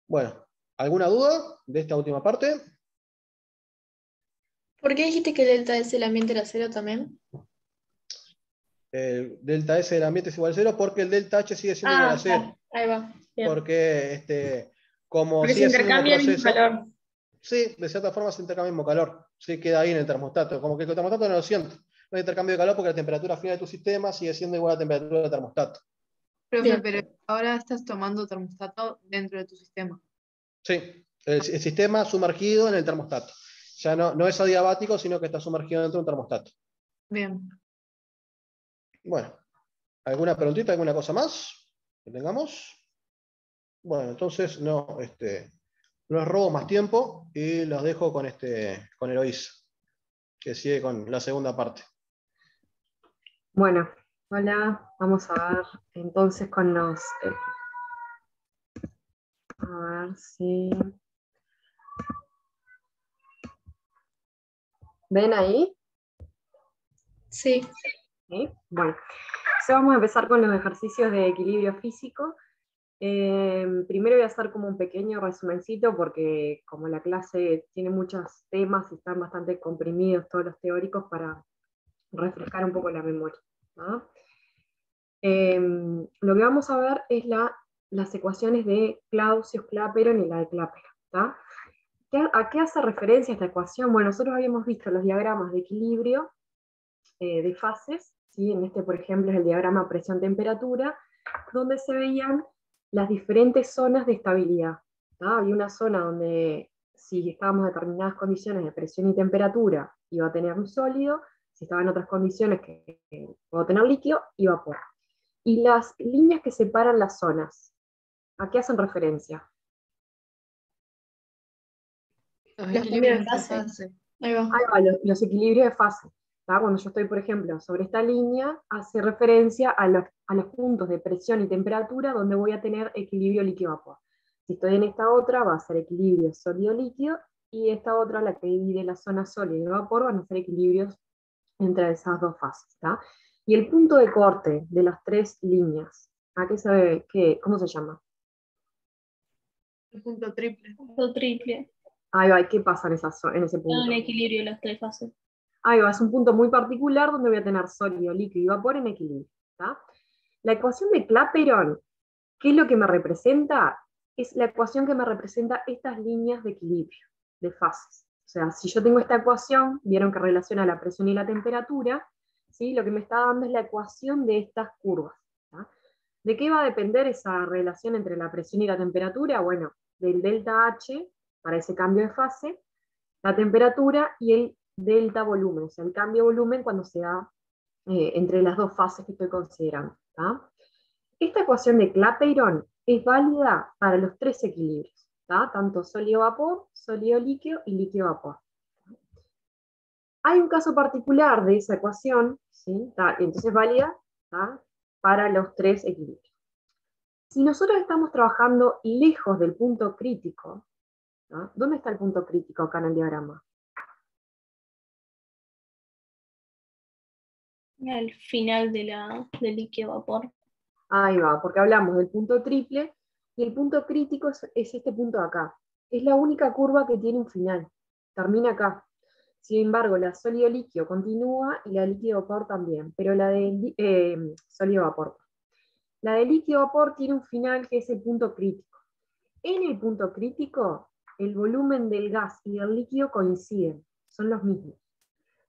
Bueno, ¿alguna duda de esta última parte? ¿Por qué dijiste que delta S del ambiente era cero también? El delta S del ambiente es igual a cero porque el delta H sigue siendo igual a ah, cero. Ahí va. Porque este, como porque sigue se intercambia el calor. Sí, de cierta forma se intercambia el mismo calor. Sí, queda ahí en el termostato. Como que el termostato no lo siente. No hay intercambio de calor porque la temperatura final de tu sistema sigue siendo igual a la temperatura del termostato. pero ahora estás tomando termostato dentro de tu sistema. Sí, el, sistema sumergido en el termostato. Ya no, no es adiabático, sino que está sumergido dentro de un termostato. Bien. Bueno, ¿alguna preguntita, alguna cosa más que tengamos? Bueno, entonces no, este, no les robo más tiempo y los dejo con, este, con Eloís, que sigue con la segunda parte. Bueno, hola, vamos a ver entonces con los... eh, a ver si... ¿Ven ahí? Sí. Bueno, entonces vamos a empezar con los ejercicios de equilibrio físico. Eh, primero voy a hacer como un pequeño resumencito porque como la clase tiene muchos temas y están bastante comprimidos todos los teóricos para refrescar un poco la memoria. Eh, lo que vamos a ver es la, las ecuaciones de Clausius-Clapeyron y la de Clapeyron. ¿tá? ¿Qué- ¿A qué hace referencia esta ecuación? Bueno, nosotros habíamos visto los diagramas de equilibrio eh, de fases, ¿sí? en este por ejemplo es el diagrama presión-temperatura, donde se veían las diferentes zonas de estabilidad. ¿tá? Había una zona donde si estábamos en determinadas condiciones de presión y temperatura iba a tener un sólido, si estaba en otras condiciones que, que puedo tener líquido y vapor. Y las líneas que separan las zonas, ¿a qué hacen referencia? Los equilibrios de fase. fase. Ahí va. Ahí va, los, los equilibrios de fase. ¿Tá? Cuando yo estoy, por ejemplo, sobre esta línea, hace referencia a los, a los puntos de presión y temperatura donde voy a tener equilibrio líquido-vapor. Si estoy en esta otra, va a ser equilibrio sólido-líquido, y esta otra, la que divide la zona sólida y vapor, van a ser equilibrios entre esas dos fases. ¿tá? Y el punto de corte de las tres líneas, ¿a qué se ve? ¿Qué, ¿Cómo se llama? El punto triple. Punto triple. Ahí va, ¿y ¿qué pasa en, esa, en ese punto? En equilibrio las tres fases. Ahí va, es un punto muy particular donde voy a tener sólido, líquido y vapor en equilibrio. ¿tá? La ecuación de Clapeyron, ¿qué es lo que me representa? Es la ecuación que me representa estas líneas de equilibrio, de fases. O sea, si yo tengo esta ecuación, vieron que relaciona la presión y la temperatura, ¿sí? lo que me está dando es la ecuación de estas curvas. ¿tá? ¿De qué va a depender esa relación entre la presión y la temperatura? Bueno, del delta H, para ese cambio de fase, la temperatura y el delta volumen, o sea, el cambio de volumen cuando se da eh, entre las dos fases que estoy considerando. Esta ecuación de Clapeyron es válida para los tres equilibrios, tanto sólido-vapor, sólido-líquido y líquido-vapor. Hay un caso particular de esa ecuación, ¿sí? ¿tá? entonces es válida para los tres equilibrios. Si nosotros estamos trabajando lejos del punto crítico. ¿dónde está el punto crítico acá en el diagrama? Al final de la, del líquido vapor. Ahí va, porque hablamos del punto triple, y el punto crítico es, es este punto de acá. Es la única curva que tiene un final, termina acá. Sin embargo, la sólido líquido continúa y la líquido vapor también, pero la de eh, sólido vapor. La de líquido vapor tiene un final que es el punto crítico. En el punto crítico, el volumen del gas y del líquido coinciden, son los mismos.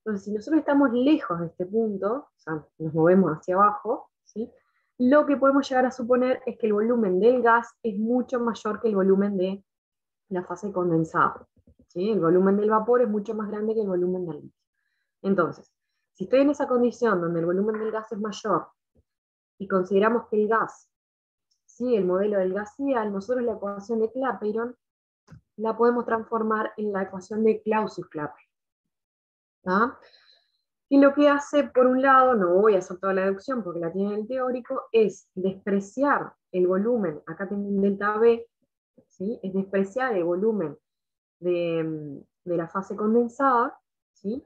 Entonces, si nosotros estamos lejos de este punto, o sea, nos movemos hacia abajo, ¿sí? lo que podemos llegar a suponer es que el volumen del gas es mucho mayor que el volumen de la fase condensada. ¿sí? El volumen del vapor es mucho más grande que el volumen del líquido. Entonces, si estoy en esa condición donde el volumen del gas es mayor y consideramos que el gas sigue el modelo del gas ideal, nosotros la ecuación de Clapeyron la podemos transformar en la ecuación de Clausius-Clapeyron. Y lo que hace, por un lado, no voy a hacer toda la deducción porque la tiene en el teórico, es despreciar el volumen, acá tengo un delta B, ¿sí? es despreciar el volumen de, de la fase condensada, ¿sí?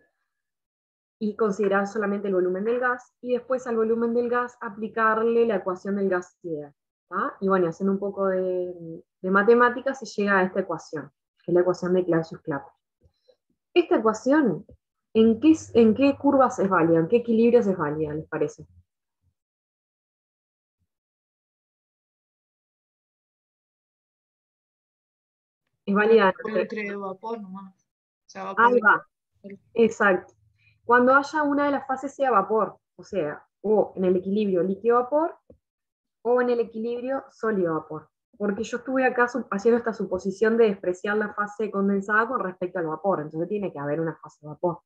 y considerar solamente el volumen del gas, y después al volumen del gas aplicarle la ecuación del gas ideal. ¿tá? Y bueno, haciendo un poco de, de matemáticas se llega a esta ecuación, que es la ecuación de Clausius-Clapeyron. Esta ecuación ¿En qué, ¿En qué curvas es válida? ¿En qué equilibrios es válida, les parece? Es válida. Creo vapor nomás. O sea, vapor Ahí de- va. Exacto. Cuando haya una de las fases sea vapor, o sea, o en el equilibrio líquido-vapor, o en el equilibrio sólido-vapor. Porque yo estuve acá haciendo esta suposición de despreciar la fase condensada con respecto al vapor, entonces tiene que haber una fase de vapor.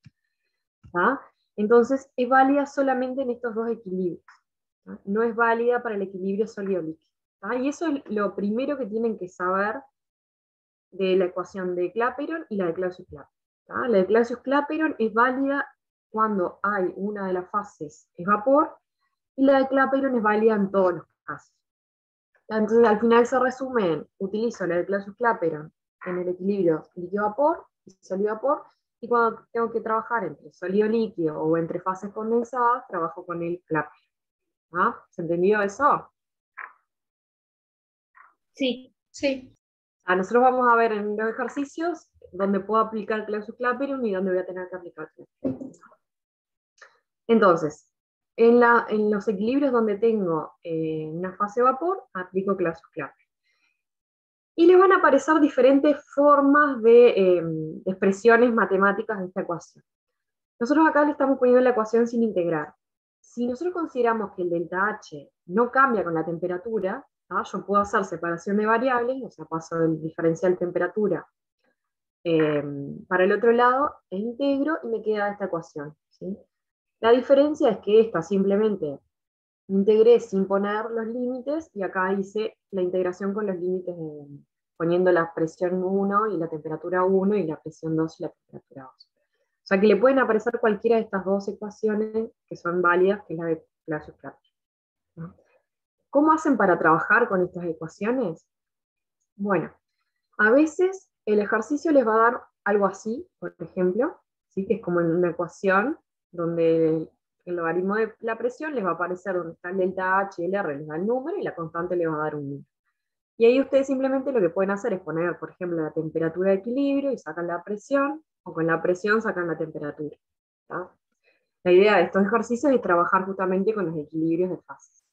¿tá? Entonces, es válida solamente en estos dos equilibrios. No es válida para el equilibrio sólido-líquido. Y eso es lo primero que tienen que saber de la ecuación de Clapeyron y la de Clausius-Clapeyron. La de Clausius-Clapeyron es válida cuando hay una de las fases es vapor y la de Clapeyron es válida en todos los casos. Entonces al final se resumen, utilizo la de Clausius Clapeyron en el equilibrio líquido-vapor y sólido-vapor, y cuando tengo que trabajar entre sólido-líquido o entre fases condensadas, trabajo con el Clapeyron. ¿Ah? ¿Se entendió eso? Sí. Sí. Ah, nosotros vamos a ver en los ejercicios donde puedo aplicar Clausius Clapeyron y donde voy a tener que aplicar Entonces, en, los equilibrios donde tengo eh, una fase vapor, aplico Clausius Clapeyron. Y les van a aparecer diferentes formas de, eh, de, expresiones matemáticas de esta ecuación. Nosotros acá le estamos poniendo la ecuación sin integrar. Si nosotros consideramos que el delta H no cambia con la temperatura, yo puedo hacer separación de variables, o sea, paso del diferencial temperatura em, para el otro lado e integro y me queda esta ecuación. La diferencia es que esta simplemente integré sin poner los límites y acá hice la integración con los límites poniendo la presión 1 y la temperatura 1 y la presión 2 y la temperatura 2. O sea que le pueden aparecer cualquiera de estas dos ecuaciones que son válidas, que es la de Clausius-Clapeyron. ¿Cómo hacen para trabajar con estas ecuaciones? Bueno, a veces el ejercicio les va a dar algo así, por ejemplo, ¿sí? que es como en una ecuación donde el logaritmo de la presión les va a aparecer donde está el delta H y el R, les da el número y la constante les va a dar un número. Y ahí ustedes simplemente lo que pueden hacer es poner, por ejemplo, la temperatura de equilibrio y sacan la presión, o con la presión sacan la temperatura. La idea de estos ejercicios es trabajar justamente con los equilibrios de fase.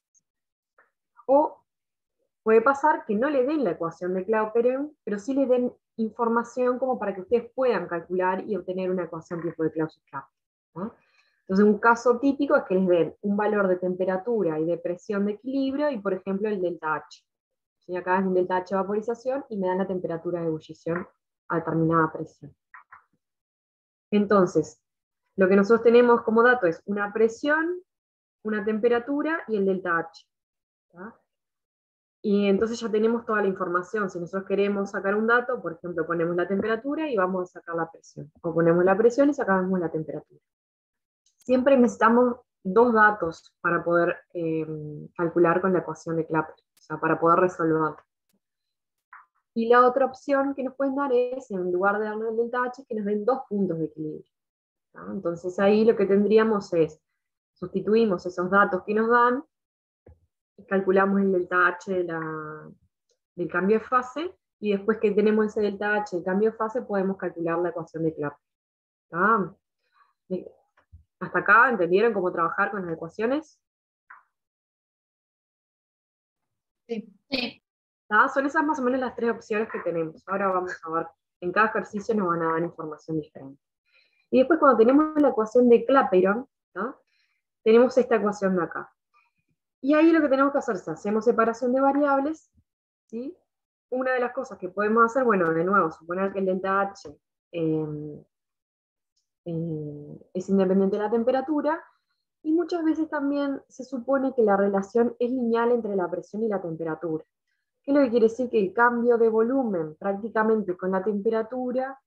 O puede pasar que no le den la ecuación de Clapeyron, pero sí le den información como para que ustedes puedan calcular y obtener una ecuación tipo de Clausius-Clapeyron. Entonces, un caso típico es que les den un valor de temperatura y de presión de equilibrio y, por ejemplo, el delta H. Acá es un delta H de vaporización y me dan la temperatura de ebullición a determinada presión. Entonces, lo que nosotros tenemos como dato es una presión, una temperatura y el delta H. Y entonces ya tenemos toda la información. Si nosotros queremos sacar un dato, por ejemplo, ponemos la temperatura y vamos a sacar la presión. O ponemos la presión y sacamos la temperatura. Siempre necesitamos dos datos para poder eh, calcular con la ecuación de Clapeyron, o sea, para poder resolver. Y la otra opción que nos pueden dar es, en lugar de darnos el delta H, que nos den dos puntos de equilibrio. Entonces ahí lo que tendríamos es, sustituimos esos datos que nos dan calculamos el delta H del cambio de fase, y después que tenemos ese delta H del cambio de fase, podemos calcular la ecuación de Clapeyron. ¿Hasta acá entendieron cómo trabajar con las ecuaciones? Sí. Son esas más o menos las tres opciones que tenemos. Ahora vamos a ver, en cada ejercicio nos van a dar información diferente. Y después cuando tenemos la ecuación de Clapeyron, tenemos esta ecuación de acá. Y ahí lo que tenemos que hacer es, hacemos separación de variables, ¿sí? Una de las cosas que podemos hacer, bueno, de nuevo, suponer que el delta H em, eh, es independiente de la temperatura, y muchas veces también se supone que la relación es lineal entre la presión y la temperatura. ¿Qué es lo que quiere decir? Que el cambio de volumen prácticamente con la temperatura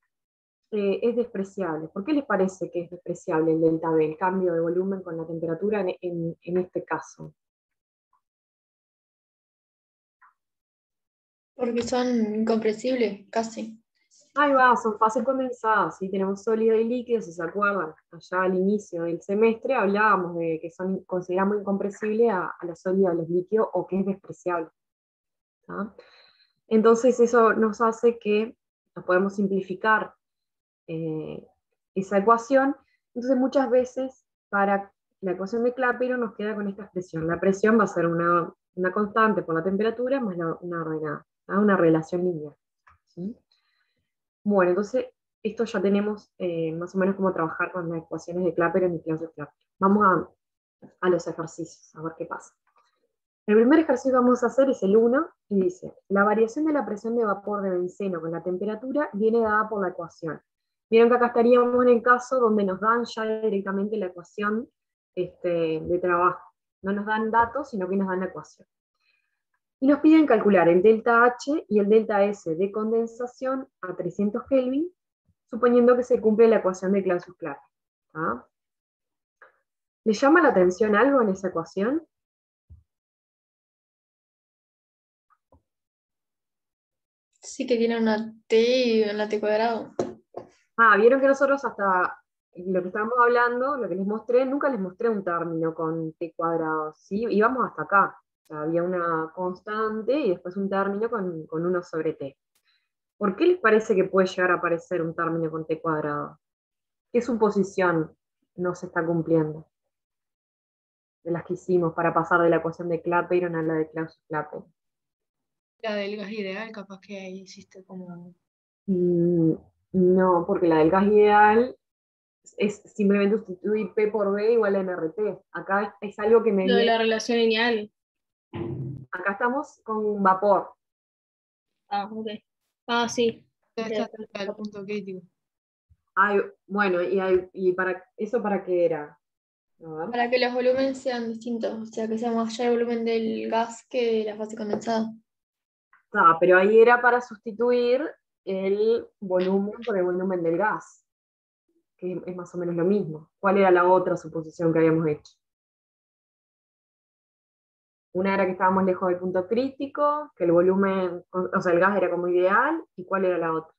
eh, es despreciable. ¿Por qué les parece que es despreciable el delta B, el cambio de volumen con la temperatura en este caso? Porque son incompresibles, casi. Ahí va, son fases condensadas, ¿sí? tenemos sólido y líquido, si se acuerdan, allá al inicio del semestre hablábamos de que son, consideramos incompresibles a, los sólidos, a los líquidos, o que es despreciable. Entonces eso nos hace que nos podemos simplificar eh, esa ecuación, entonces muchas veces para la ecuación de Clapeyron nos queda con esta expresión, la presión va a ser una, una constante por la temperatura más una ordenada una relación lineal. Bueno, entonces esto ya tenemos eh, más o menos cómo trabajar con las ecuaciones de Clapeyron y Clausius-Clapeyron. Vamos a, a, los ejercicios, a ver qué pasa. El primer ejercicio que vamos a hacer es el 1 y dice, la variación de la presión de vapor de benceno con la temperatura viene dada por la ecuación. Vieron que acá estaríamos en el caso donde nos dan ya directamente la ecuación este, de trabajo. No nos dan datos, sino que nos dan la ecuación y nos piden calcular el delta H y el delta S de condensación a 300 Kelvin, suponiendo que se cumple la ecuación de Clausius-Clapeyron. ¿Le llama la atención algo en esa ecuación? Sí, que tiene una t y una t cuadrado. Ah, vieron que nosotros hasta lo que estábamos hablando, lo que les mostré, nunca les mostré un término con t cuadrado, ¿sí? Íbamos hasta acá. Sea, había una constante y después un término con, con 1 sobre t. ¿Por qué les parece que puede llegar a aparecer un término con t cuadrado? ¿Qué suposición no se está cumpliendo? De las que hicimos para pasar de la ecuación de Clapeyron a la de Clausius-Clapeyron. La del gas ideal, capaz que ahí hiciste como... Mm, no, porque la del gas ideal es simplemente sustituir P por B igual a NRT. Acá es algo que me... Lo de la relación lineal. Acá estamos con vapor. Ah, ok. Ah, sí. Está cerca del punto crítico. Ay, bueno, y, hay- y para eso para qué era? Para que los volúmenes sean distintos, o sea, que sea mayor el volumen del gas que la fase condensada. Ah, pero ahí era para sustituir el volumen por el volumen del gas, que es más o menos lo mismo. ¿Cuál era la otra suposición que habíamos hecho? Una era que estábamos lejos del punto crítico, que el volumen, o sea, el gas era como ideal, ¿y cuál era la otra?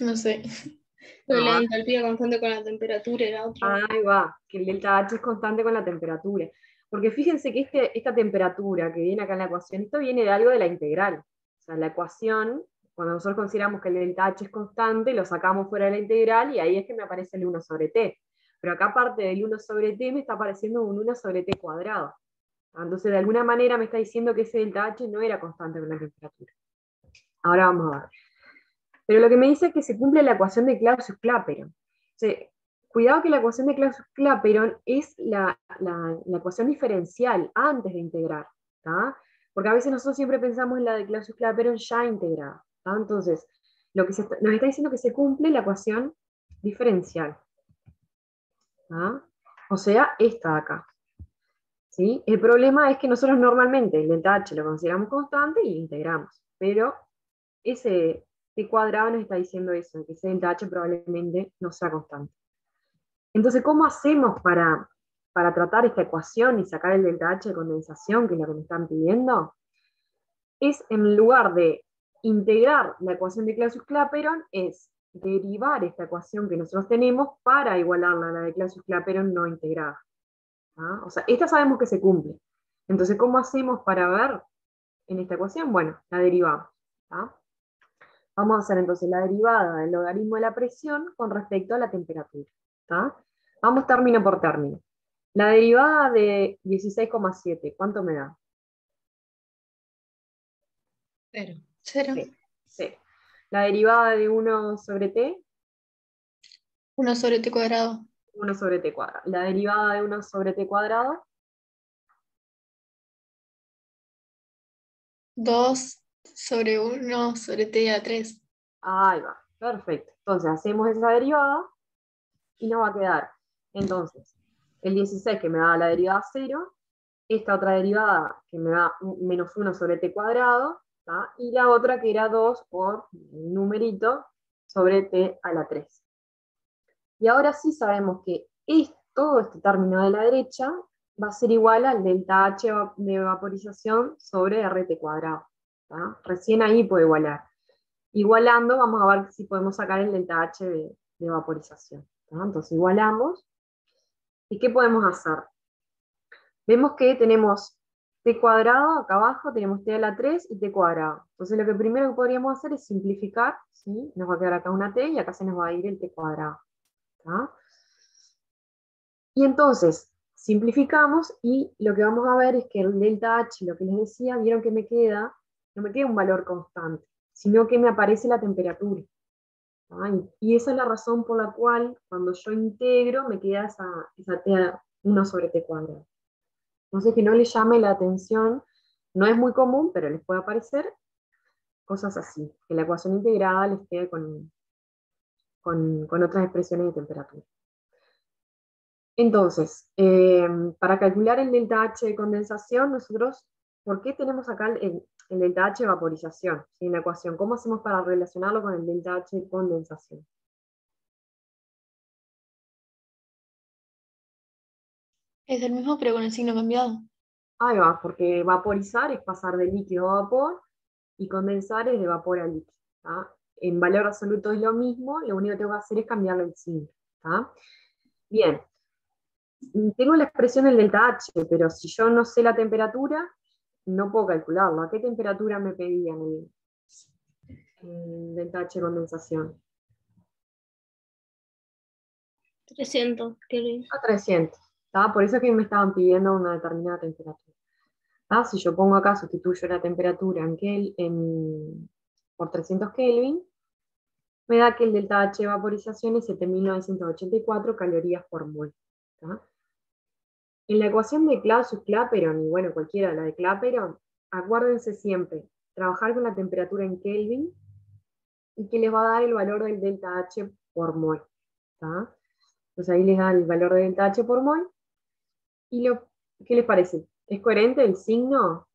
No sé. De la Ah. entalpía constante con la temperatura era otro. Ahí va, que el delta H es constante con la temperatura. Porque fíjense que este, esta temperatura que viene acá en la ecuación, esto viene de algo de la integral. O sea, la ecuación, cuando nosotros consideramos que el delta H es constante, lo sacamos fuera de la integral y ahí es que me aparece el 1 sobre t. Pero acá aparte del 1 sobre t me está apareciendo un 1 sobre t cuadrado. Entonces, de alguna manera me está diciendo que ese delta H no era constante con la temperatura. Ahora vamos a ver. Pero lo que me dice es que se cumple la ecuación de Clausius-Clapeyron. Cuidado que la ecuación de Clausius-Clapeyron es la, ecuación diferencial antes de integrar. Porque a veces nosotros siempre pensamos en la de Clausius-Clapeyron ya integrada. Entonces, lo que se está- nos está diciendo que se cumple la ecuación diferencial. ¿Tá? O sea, esta de acá. ¿sí? El problema es que nosotros normalmente el delta H lo consideramos constante y integramos. Pero ese t cuadrado nos está diciendo eso, que ese delta H probablemente no sea constante. Entonces, ¿cómo hacemos para, para tratar esta ecuación y sacar el delta H de condensación, que es lo que me están pidiendo? Es en lugar de integrar la ecuación de Clausius-Clapeyron, es derivar esta ecuación que nosotros tenemos para igualarla a la de Clausius-Clapeyron no integrada. ¿ah? O sea, esta sabemos que se cumple. Entonces, ¿cómo hacemos para ver en esta ecuación? Bueno, la derivamos. ¿tá? Vamos a hacer entonces la derivada del logaritmo de la presión con respecto a la temperatura. ¿tá? Vamos término por término. La derivada de 16,7, ¿cuánto me da? Cero. Cero. Sí. Sí. La derivada de 1 sobre t, 1 sobre t cuadrado. 1 sobre t cuadrado. La derivada de 1 sobre t cuadrado, 2 sobre 1 sobre t a la 3. ahí va, perfecto. Entonces hacemos esa derivada y nos va a quedar, entonces, el 16 que me da la derivada 0, esta otra derivada que me da menos 1 sobre t cuadrado, y la otra que era 2 por el numerito sobre t a la 3. Y ahora sí sabemos que es- todo este término de la derecha va a ser igual al delta H de vaporización sobre RT cuadrado. Recién ahí puede igualar. Igualando, vamos a ver si podemos sacar el delta H de, vaporización. Entonces igualamos. ¿Y qué podemos hacer? Vemos que tenemos t cuadrado, acá abajo tenemos t a la 3 y t cuadrado. Entonces lo que primero que podríamos hacer es simplificar, ¿sí? nos va a quedar acá una t y acá se nos va a ir el t cuadrado. Y entonces, simplificamos y lo que vamos a ver es que el delta H, lo que les decía, vieron que me queda, no me queda un valor constante, sino que me aparece la temperatura. Y- esa es la razón por la cual cuando yo integro me queda esa, esa t a 1 sobre t cuadrado. Entonces que no les llame la atención, no es muy común, pero les puede aparecer cosas así, que la ecuación integrada les quede con, con, otras expresiones de temperatura. Entonces, eh, para calcular el delta H de condensación, nosotros, ¿por qué tenemos acá el, el delta H de vaporización en la ecuación? ¿Cómo hacemos para relacionarlo con el delta H de condensación? Es el mismo, pero con el signo cambiado. Ahí va, porque vaporizar es pasar de líquido a vapor y condensar es de vapor a líquido. En valor absoluto es lo mismo, lo único que tengo que hacer es cambiarle el signo. Bien, tengo la expresión del delta H, pero si yo no sé la temperatura, no puedo calcularlo. ¿A qué temperatura me pedían el, delta H condensación? 300, Kelvin. A 300. Por eso es que me estaban pidiendo una determinada temperatura. Si yo pongo acá, sustituyo la temperatura en, por 300 Kelvin, me da que el delta H de vaporización es 7.984 calorías por mol. En la ecuación de Clausius-Clapeyron, y bueno, cualquiera, la de Clapeyron, acuérdense siempre, trabajar con la temperatura en Kelvin y que les va a dar el valor del delta H por mol. Entonces ahí les da el valor del delta H por mol. ¿Y lo, qué les parece? ¿Es coherente el signo?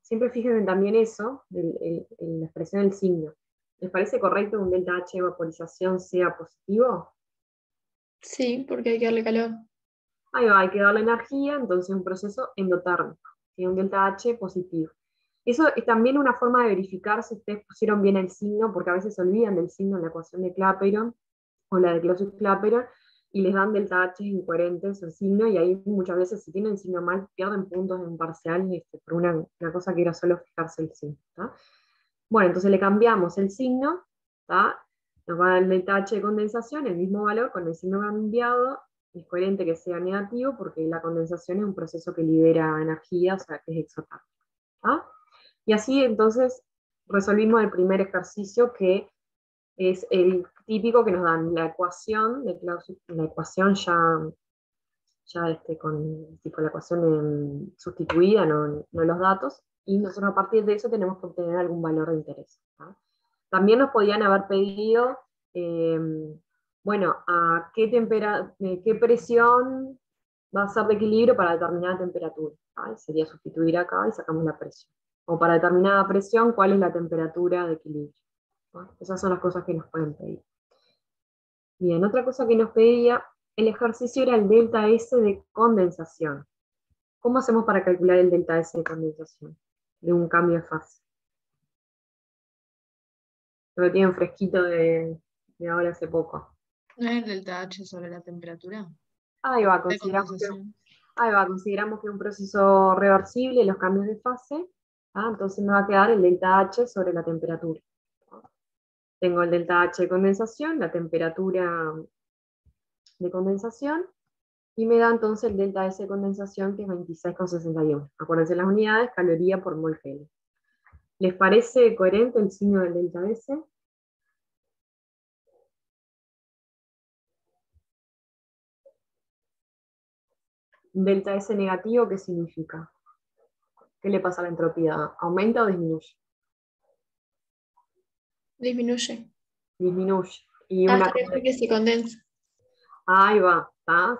Siempre fíjense también eso, la expresión del signo. ¿Les parece correcto que un delta H de vaporización sea positivo? Sí, porque hay que darle calor. Ahí va, hay que darle energía, entonces un proceso endotérmico, tiene un delta H positivo. Eso es también una forma de verificar si ustedes pusieron bien el signo, porque a veces se olvidan del signo en la ecuación de Clapeyron o la de Clausius-Clapeyron, y les dan delta H incoherentes el signo, y ahí muchas veces si tienen signo mal pierden puntos en parcial este, por una, cosa que era solo fijarse el signo. Bueno, entonces le cambiamos el signo, nos va el delta H de condensación, el mismo valor con el signo cambiado, es coherente que sea negativo porque la condensación es un proceso que libera energía, o sea, que es exotérmico. Y así entonces resolvimos el primer ejercicio que es el típico que nos dan la ecuación, de la ecuación ya, ya este, con tipo, la ecuación sustituida, no, los datos, y nosotros a partir de eso tenemos que obtener algún valor de interés. También nos podían haber pedido, em, bueno, a qué, qué presión va a ser de equilibrio para determinada temperatura. Sería sustituir acá y sacamos la presión. O para determinada presión, cuál es la temperatura de equilibrio. Esas son las cosas que nos pueden pedir. Bien, otra cosa que nos pedía el ejercicio era el delta S de condensación. ¿Cómo hacemos para calcular el delta S de condensación? De un cambio de fase. Lo tienen fresquito de, ahora hace poco. ¿No es el delta H sobre la temperatura? Ahí va, consideramos que, ahí va, consideramos que es un proceso reversible los cambios de fase. ¿ah? Entonces me va a quedar el delta H sobre la temperatura. Tengo el delta H de condensación, la temperatura de condensación, y me da entonces el delta S de condensación, que es 26,61. Acuérdense las unidades, caloría por mol G. ¿Les parece coherente el signo del delta S? Delta S negativo, ¿qué significa? ¿Qué le pasa a la entropía? ¿Aumenta o disminuye? Disminuye. Disminuye. Y ah, una que se condensa. Ahí va,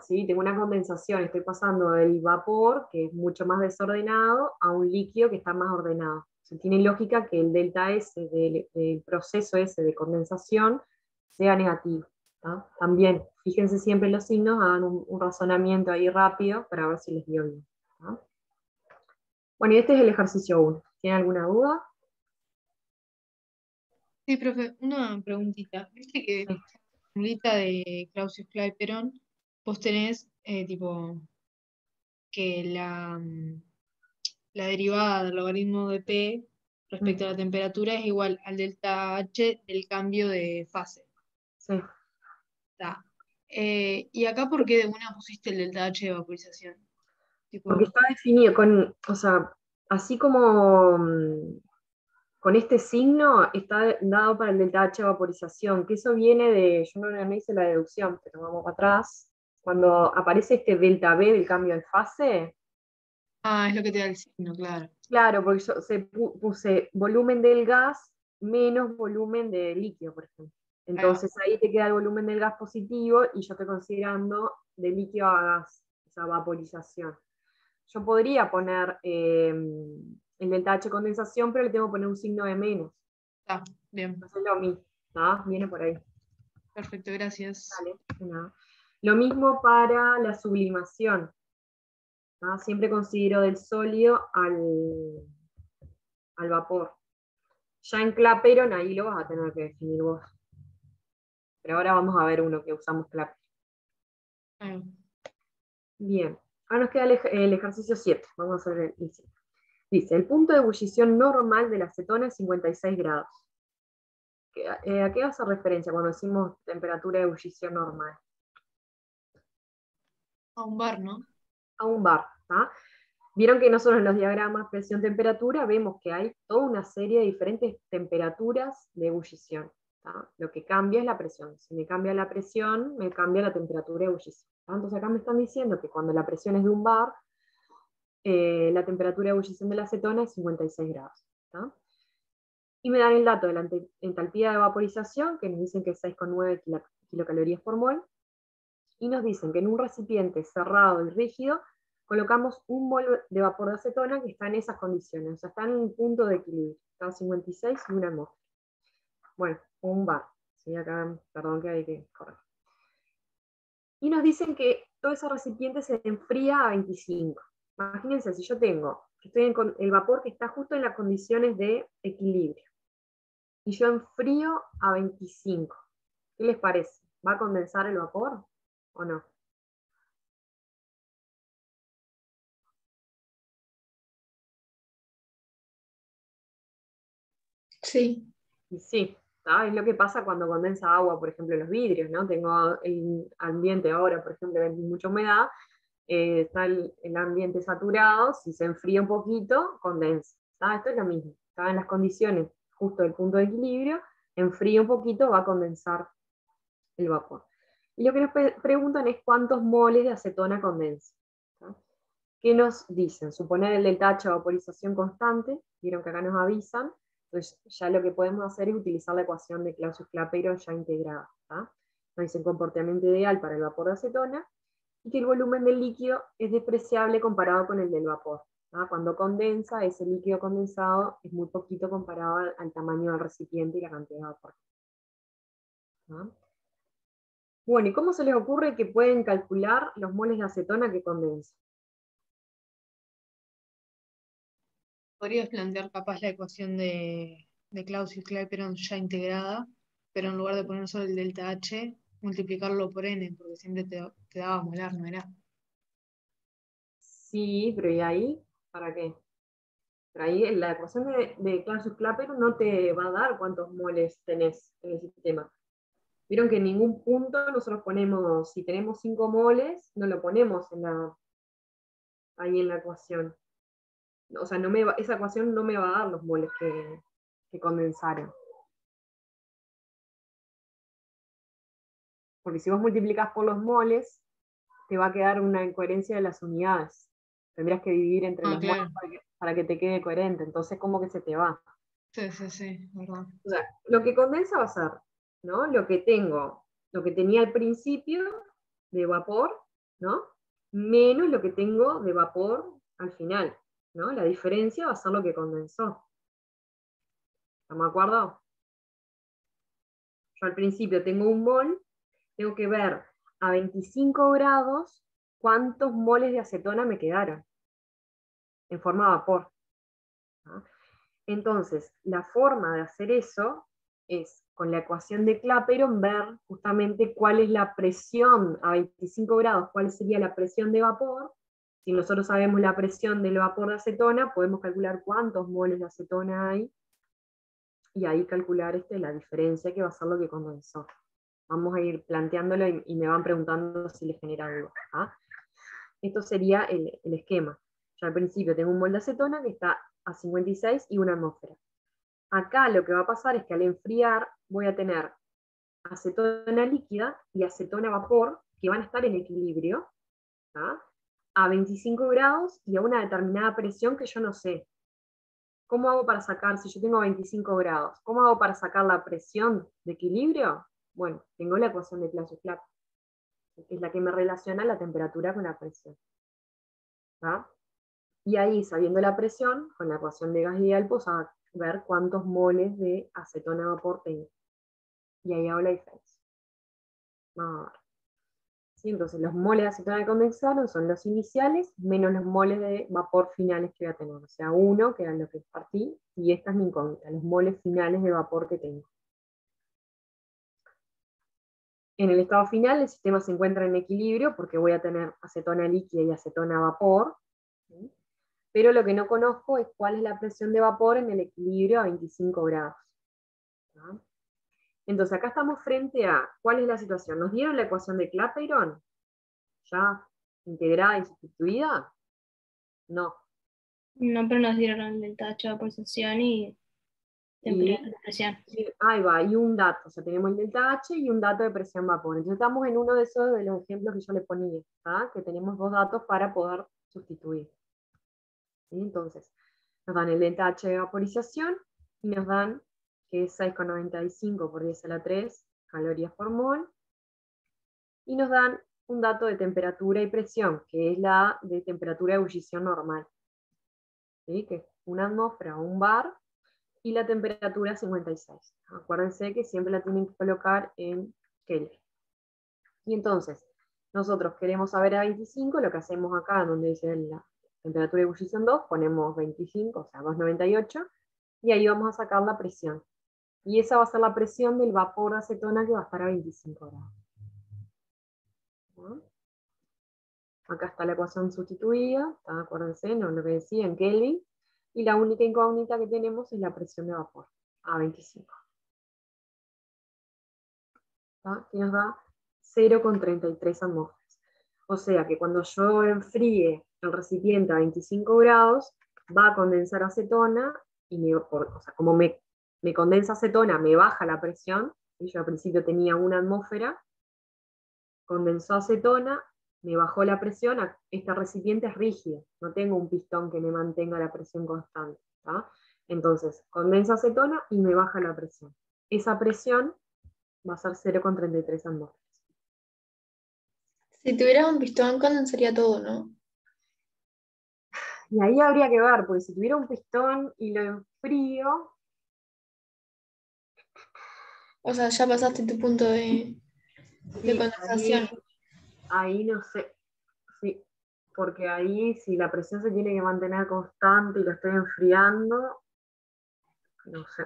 Sí, tengo una condensación, estoy pasando del vapor, que es mucho más desordenado, a un líquido que está más ordenado. tiene lógica que el delta S del, proceso ese de condensación sea negativo. También, fíjense siempre en los signos, hagan un, razonamiento ahí rápido para ver si les dio bien. Bueno, y este es el ejercicio 1. ¿Tienen alguna duda? Sí, profe, una preguntita. Viste que en la de Clausius Clapeyron vos tenés eh, tipo que la, mm, la derivada del logaritmo de P respecto a la temperatura es igual al delta H del cambio de fase. Sí. Eh, ¿Y acá por qué de una pusiste el delta H de vaporización? Porque está definido con, o sea, así como mm, con este signo está dado para el delta H vaporización, que eso viene de, yo no, hice la deducción, pero vamos para atrás, cuando aparece este delta B del cambio de fase. Ah, es lo que te da el signo, claro. Claro, porque yo se puse volumen del gas menos volumen de líquido, por ejemplo. Entonces ahí te queda el volumen del gas positivo y yo estoy considerando de líquido a gas, esa vaporización. Yo podría poner eh, el delta H condensación, pero le tengo que poner un signo de menos. Está, bien. Entonces lo mismo, Viene por ahí. Perfecto, gracias. Lo mismo para la sublimación. Siempre considero del sólido al, al vapor. Ya en Clapeyron ahí lo vas a tener que definir vos. Pero ahora vamos a ver uno que usamos Clapeyron. Bien, ahora nos queda el, ejercicio 7. Vamos a hacer el 7. Dice, el punto de ebullición normal de la acetona es 56 grados. Eh, ¿A qué hace referencia cuando decimos temperatura de ebullición normal? A un bar, ¿no? A un bar. Vieron que nosotros en los diagramas presión-temperatura vemos que hay toda una serie de diferentes temperaturas de ebullición. Lo que cambia es la presión. Si me cambia la presión, me cambia la temperatura de ebullición. Entonces acá me están diciendo que cuando la presión es de un bar, eh, la temperatura de ebullición de la acetona es 56 grados. Y me dan el dato de la entalpía de vaporización, que nos dicen que es 6,9 kilocalorías por mol, y nos dicen que en un recipiente cerrado y rígido colocamos un mol de vapor de acetona que está en esas condiciones, o sea, está en un punto de equilibrio, está a 56 y una atmósfera. Bueno, un bar, perdón que. Y nos dicen que todo ese recipiente se enfría a 25. Imagínense, si yo tengo, estoy en el vapor que está justo en las condiciones de equilibrio, y yo enfrío a 25, ¿qué les parece? ¿Va a condensar el vapor o no? Sí. Sí, es lo que pasa cuando condensa agua, por ejemplo, en los vidrios, ¿no? Tengo el ambiente ahora, por ejemplo, hay mucha humedad, eh, está el, ambiente saturado, si se enfría un poquito, condensa. Esto es lo mismo, está en las condiciones justo del punto de equilibrio, enfría un poquito, va a condensar el vapor. Y lo que nos preguntan es cuántos moles de acetona condensa. ¿Qué nos dicen? Suponer el delta H vaporización constante, vieron que acá nos avisan, entonces ya lo que podemos hacer es utilizar la ecuación de Clausius-Clapeyron ya integrada. Nos dicen comportamiento ideal para el vapor de acetona, y que el volumen del líquido es despreciable comparado con el del vapor. Cuando condensa, ese líquido condensado es muy poquito comparado al, tamaño del recipiente y la cantidad de vapor. Bueno, ¿y cómo se les ocurre que pueden calcular los moles de acetona que condensa? Podrías plantear capaz la ecuación de, de Clausius-Clapeyron ya integrada, pero en lugar de poner solo el delta H, multiplicarlo por n, porque siempre te, te daba molar, ¿no era? Sí, pero ¿y ahí? ¿Para qué? Pero ahí la ecuación de, de Clausius-Clapeyron no te va a dar cuántos moles tenés en el sistema. Vieron que en ningún punto nosotros ponemos, si tenemos 5 moles, no lo ponemos ahí en la ecuación. O sea, no me esa ecuación no me va a dar los moles que, que condensaron. Porque si vos multiplicas por los moles, te va a quedar una incoherencia de las unidades. Tendrías que dividir entre ah, los moles para que, te quede coherente. Entonces, como que se te va. Sí, sí, sí, verdad. O sea, lo que condensa va a ser ¿no? lo que tengo, lo que tenía al principio de vapor, ¿no? menos lo que tengo de vapor al final. ¿no? La diferencia va a ser lo que condensó. ¿Estamos de acuerdo? Yo al principio tengo un mol tengo que ver a 25 grados cuántos moles de acetona me quedaron en forma de vapor. Entonces, la forma de hacer eso es con la ecuación de Clapeyron ver justamente cuál es la presión a 25 grados, cuál sería la presión de vapor. Si nosotros sabemos la presión del vapor de acetona, podemos calcular cuántos moles de acetona hay y ahí calcular este, la diferencia que va a ser lo que condensó vamos a ir planteándolo y, me van preguntando si les genera algo. ¿ah? Esto sería el, esquema. Yo al principio tengo un molde de acetona que está a 56 y una atmósfera. Acá lo que va a pasar es que al enfriar voy a tener acetona líquida y acetona vapor que van a estar en equilibrio ¿ah? a 25 grados y a una determinada presión que yo no sé. ¿Cómo hago para sacar, si yo tengo 25 grados, cómo hago para sacar la presión de equilibrio? Bueno, tengo la ecuación de Clausius-Clapeyron, que es la que me relaciona la temperatura con la presión. Y ahí, sabiendo la presión, con la ecuación de gas ideal, pues a ver cuántos moles de acetona vapor tengo. Y ahí hago la diferencia. Vamos a ver. Entonces los moles de acetona que condensaron son los iniciales menos los moles de vapor finales que voy a tener. O sea, uno, que era lo que partí, y esta es mi incógnita, los moles finales de vapor que tengo. En el estado final el sistema se encuentra en equilibrio porque voy a tener acetona líquida y acetona vapor. Pero lo que no conozco es cuál es la presión de vapor en el equilibrio a 25 grados. Entonces acá estamos frente a, ¿cuál es la situación? ¿Nos dieron la ecuación de Clapeyron? ¿Ya integrada y sustituida? No. No, pero nos dieron el H de pulsación y temperatura de presión. ahí va, y un dato, o sea, tenemos el delta H y un dato de presión vapor. Entonces estamos en uno de esos de los ejemplos que yo le ponía, que tenemos dos datos para poder sustituir. Entonces, nos dan el delta H de vaporización y nos dan que es 6,95 por 10 a la 3 calorías por mol. Y nos dan un dato de temperatura y presión, que es la de temperatura de ebullición normal. ¿Sí? Que es una atmósfera o un bar, y la temperatura 56. Acuérdense que siempre la tienen que colocar en Kelvin. Y entonces, nosotros queremos saber a 25, lo que hacemos acá, donde dice la temperatura de ebullición 2, ponemos 25, o sea, 298, y ahí vamos a sacar la presión. Y esa va a ser la presión del vapor de acetona que va a estar a 25 grados. Acá está la ecuación sustituida, acuérdense, no lo que decía en Kelvin, y la única incógnita que tenemos es la presión de vapor, a 25. Que nos da 0,33 atmósferas. O sea que cuando yo enfríe el recipiente a 25 grados, va a condensar acetona y o sea, como me me condensa acetona, me baja la presión, y yo al principio tenía una atmósfera, condensó acetona, me bajó la presión, este recipiente es rígido, no tengo un pistón que me mantenga la presión constante. Entonces, condensa acetona y me baja la presión. Esa presión va a ser 0,33 atmósferas. Si tuvieras un pistón, condensaría todo, ¿no? Y ahí habría que ver, porque si tuviera un pistón y lo enfrío, o sea, ya pasaste tu punto de, condensación. Ahí, no sé. Sí, porque ahí si la presión se tiene que mantener constante y lo estoy enfriando, no sé.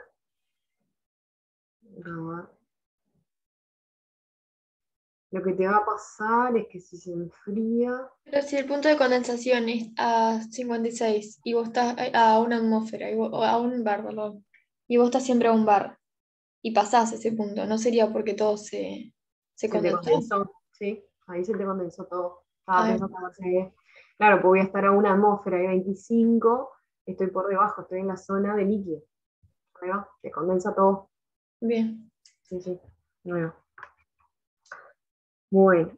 Lo que te va a pasar es que si se enfría. Pero si el punto de condensación es a 56 y vos estás a una atmósfera, a un bar, perdón, y vos estás siempre a un bar, y pasás ese punto, no sería porque todo se, se, condensó. Sí, ahí se te condensó todo. claro, pues voy a estar a una atmósfera de 25, estoy por debajo, estoy en la zona de líquido. Se condensa todo. Bien. Sí, sí. Bueno. Bueno.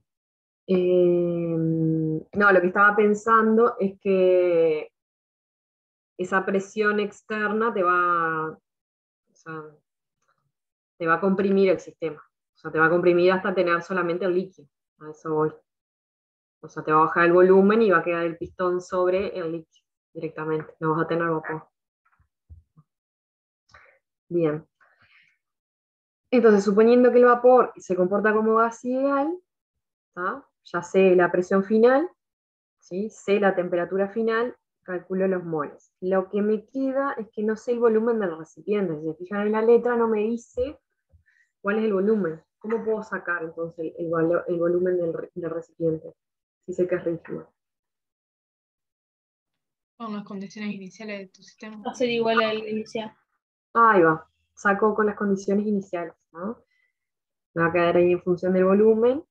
Em, no, lo que estaba pensando es que esa presión externa te va, o sea, te va a comprimir el sistema. O sea, te va a comprimir hasta tener solamente el líquido. A eso voy. O sea, te va a bajar el volumen y va a quedar el pistón sobre el líquido directamente. No vas a tener vapor. Bien. Entonces, suponiendo que el vapor se comporta como gas ideal, ya sé la presión final, ¿sí? sé la temperatura final, calculo los moles. Lo que me queda es que no sé el volumen del recipiente. Si se fijan en la letra, no me dice ¿Cuál es el volumen? ¿Cómo puedo sacar entonces el, volumen del, recipiente? Si sé que es rígido. Con las condiciones iniciales de tu sistema. Va a ser igual al inicial. Ahí va. Saco con las condiciones iniciales. ¿no? Me va a quedar ahí en función del volumen.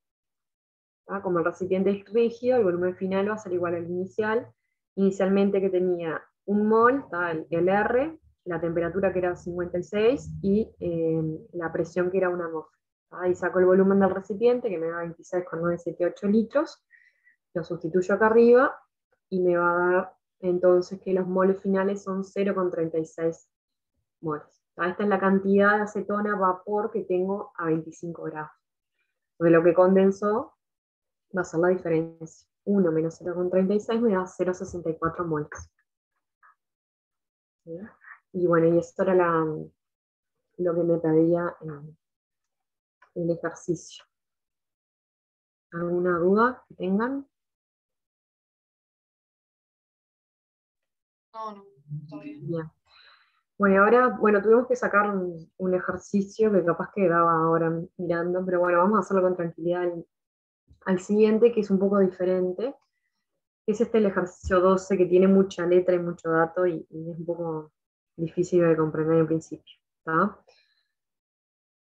Como el recipiente es rígido, el volumen final va a ser igual al inicial. Inicialmente que tenía un mol, el R, la temperatura que era 56 y eh, la presión que era una atmósfera. Ahí saco el volumen del recipiente que me da 26,978 litros, lo sustituyo acá arriba y me va a dar entonces que los moles finales son 0,36 moles. Esta es la cantidad de acetona vapor que tengo a 25 grados. De lo que condensó va a ser la diferencia. 1 menos 0,36 me da 0,64 moles. Y bueno, y esto era lo que me pedía en el ejercicio. ¿Alguna duda que tengan? No, no, está bien. Bien. Bueno, ahora, bueno, tuvimos que sacar un, un ejercicio que capaz que daba ahora mirando, pero bueno, vamos a hacerlo con tranquilidad al, al siguiente, que es un poco diferente. Es este el ejercicio 12, que tiene mucha letra y mucho dato y, y es un poco difícil de comprender en principio. ¿tá?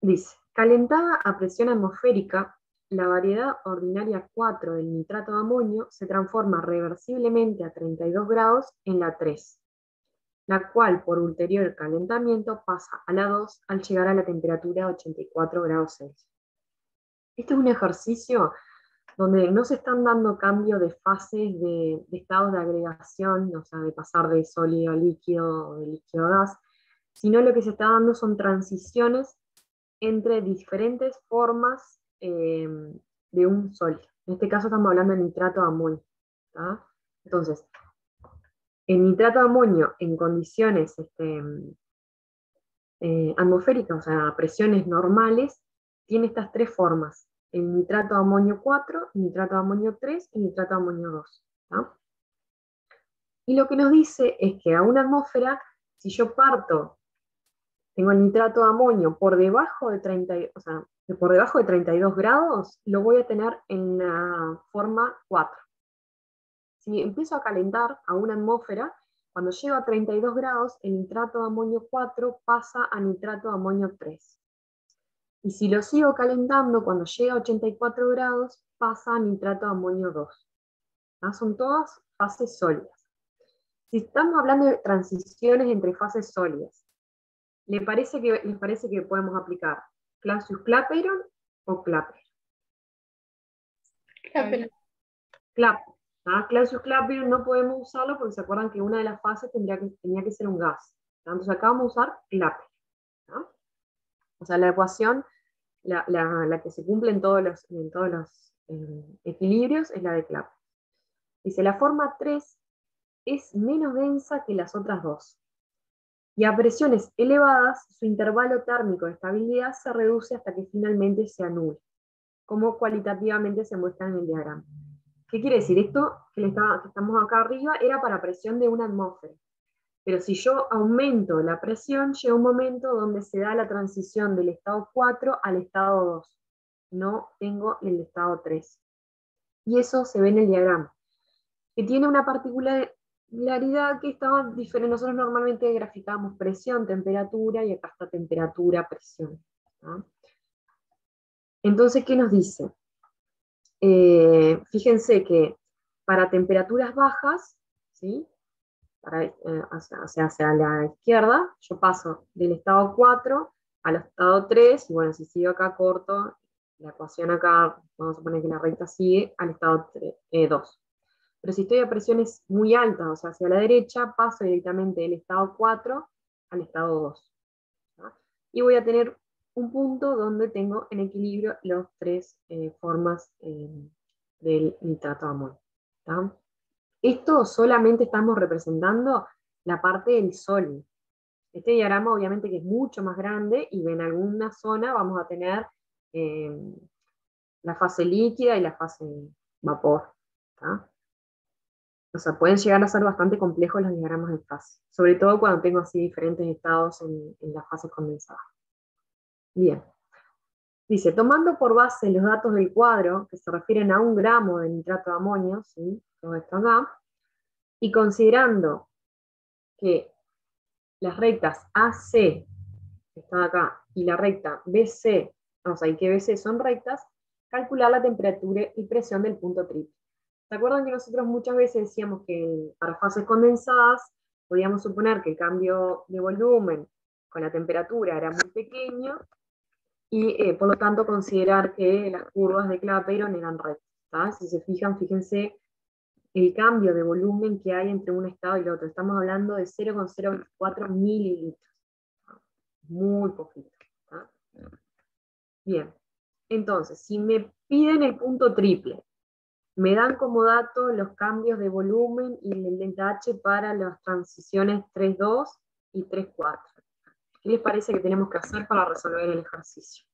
Dice, calentada a presión atmosférica, la variedad ordinaria 4 del nitrato de amonio se transforma reversiblemente a 32 grados en la 3, la cual por ulterior calentamiento pasa a la 2 al llegar a la temperatura de 84 grados Celsius. Este es un ejercicio donde no se están dando cambios de fases de, de, estados de agregación, o sea, de pasar de sólido a líquido o de líquido a gas, sino lo que se está dando son transiciones entre diferentes formas eh, de un sólido. En este caso estamos hablando de nitrato de amonio. Entonces, el nitrato de amonio en condiciones este, eh, atmosféricas, o sea, presiones normales, tiene estas tres formas el nitrato de amonio 4, nitrato de amonio 3 y nitrato de amonio 2. ¿no? Y lo que nos dice es que a una atmósfera, si yo parto, tengo el nitrato de amonio por debajo de, 30, o sea, por debajo de 32 grados, lo voy a tener en la forma 4. Si empiezo a calentar a una atmósfera, cuando llego a 32 grados, el nitrato de amonio 4 pasa a nitrato de amonio 3. Y si lo sigo calentando, cuando llega a 84 grados, pasa a nitrato de amonio 2. ¿Ah? Son todas fases sólidas. Si estamos hablando de transiciones entre fases sólidas, ¿les parece que, les parece que podemos aplicar Clausius-Clapeyron o Clapeyron? Clapeyron. Clapeyron. ¿Ah? Clausius-Clapeyron no podemos usarlo porque se acuerdan que una de las fases tendría que, tenía que ser un gas. Entonces acá vamos a usar Clapeyron. O sea, la ecuación, la, la, la que se cumple en todos los, en todos los eh, equilibrios es la de Clapeyron. Dice, la forma 3 es menos densa que las otras dos. Y a presiones elevadas, su intervalo térmico de estabilidad se reduce hasta que finalmente se anula, como cualitativamente se muestra en el diagrama. ¿Qué quiere decir? Esto que, le que estamos acá arriba era para presión de una atmósfera. Pero si yo aumento la presión, llega un momento donde se da la transición del estado 4 al estado 2. No tengo el estado 3. Y eso se ve en el diagrama. Que tiene una particularidad que estaba diferente. Nosotros normalmente graficamos presión, temperatura, y acá está temperatura, presión. Entonces, ¿qué nos dice? Eh, fíjense que para temperaturas bajas, ¿sí? para, eh, hacia, la izquierda, yo paso del estado 4 al estado 3, y bueno, si sigo acá corto, la ecuación acá, vamos a poner que la recta sigue al estado 2. Eh, Pero si estoy a presiones muy altas, o sea, hacia la derecha, paso directamente del estado 4 al estado 2. Y voy a tener un punto donde tengo en equilibrio las tres eh, formas eh, del nitrato de amonio. Esto solamente estamos representando la parte del sol. Este diagrama obviamente que es mucho más grande y en alguna zona vamos a tener eh, la fase líquida y la fase vapor. O sea, pueden llegar a ser bastante complejos los diagramas de fase, sobre todo cuando tengo así diferentes estados en, en las fases condensadas. Bien. Dice, tomando por base los datos del cuadro, que se refieren a un gramo de nitrato de amonio, ¿sí? todo esto acá, y considerando que las rectas AC, que están acá, y la recta BC, vamos a y que BC son rectas, calcular la temperatura y presión del punto triple. ¿Se acuerdan que nosotros muchas veces decíamos que para fases condensadas podíamos suponer que el cambio de volumen con la temperatura era muy pequeño y eh, por lo tanto considerar que las curvas de Clapeyron eran rectas. Si se fijan, fíjense el cambio de volumen que hay entre un estado y el otro. Estamos hablando de 0,04 mililitros. Muy poquito. Bien, entonces, si me piden el punto triple, me dan como dato los cambios de volumen y el delta H para las transiciones 3.2 y 3.4. ¿Qué les parece que tenemos que hacer para resolver el ejercicio?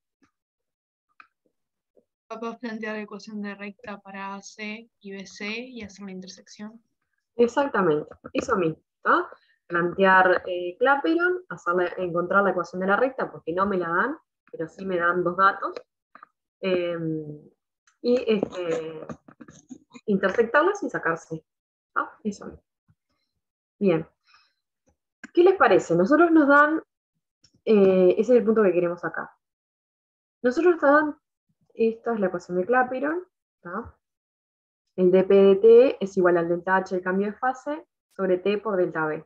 Capaz plantear la ecuación de recta para AC y BC y hacer la intersección. Exactamente, eso mismo. Plantear eh, Clapeyron, encontrar la ecuación de la recta, porque no me la dan, pero sí me dan dos datos. Em, y este, intersectarlas y sacarse. Eso mismo. Bien. ¿Qué les parece? Nosotros nos dan, eh, ese es el punto que queremos sacar. Nosotros nos dan, esta es la ecuación de Clapeyron, el dp de t es igual al delta h, el cambio de fase, sobre t por delta b.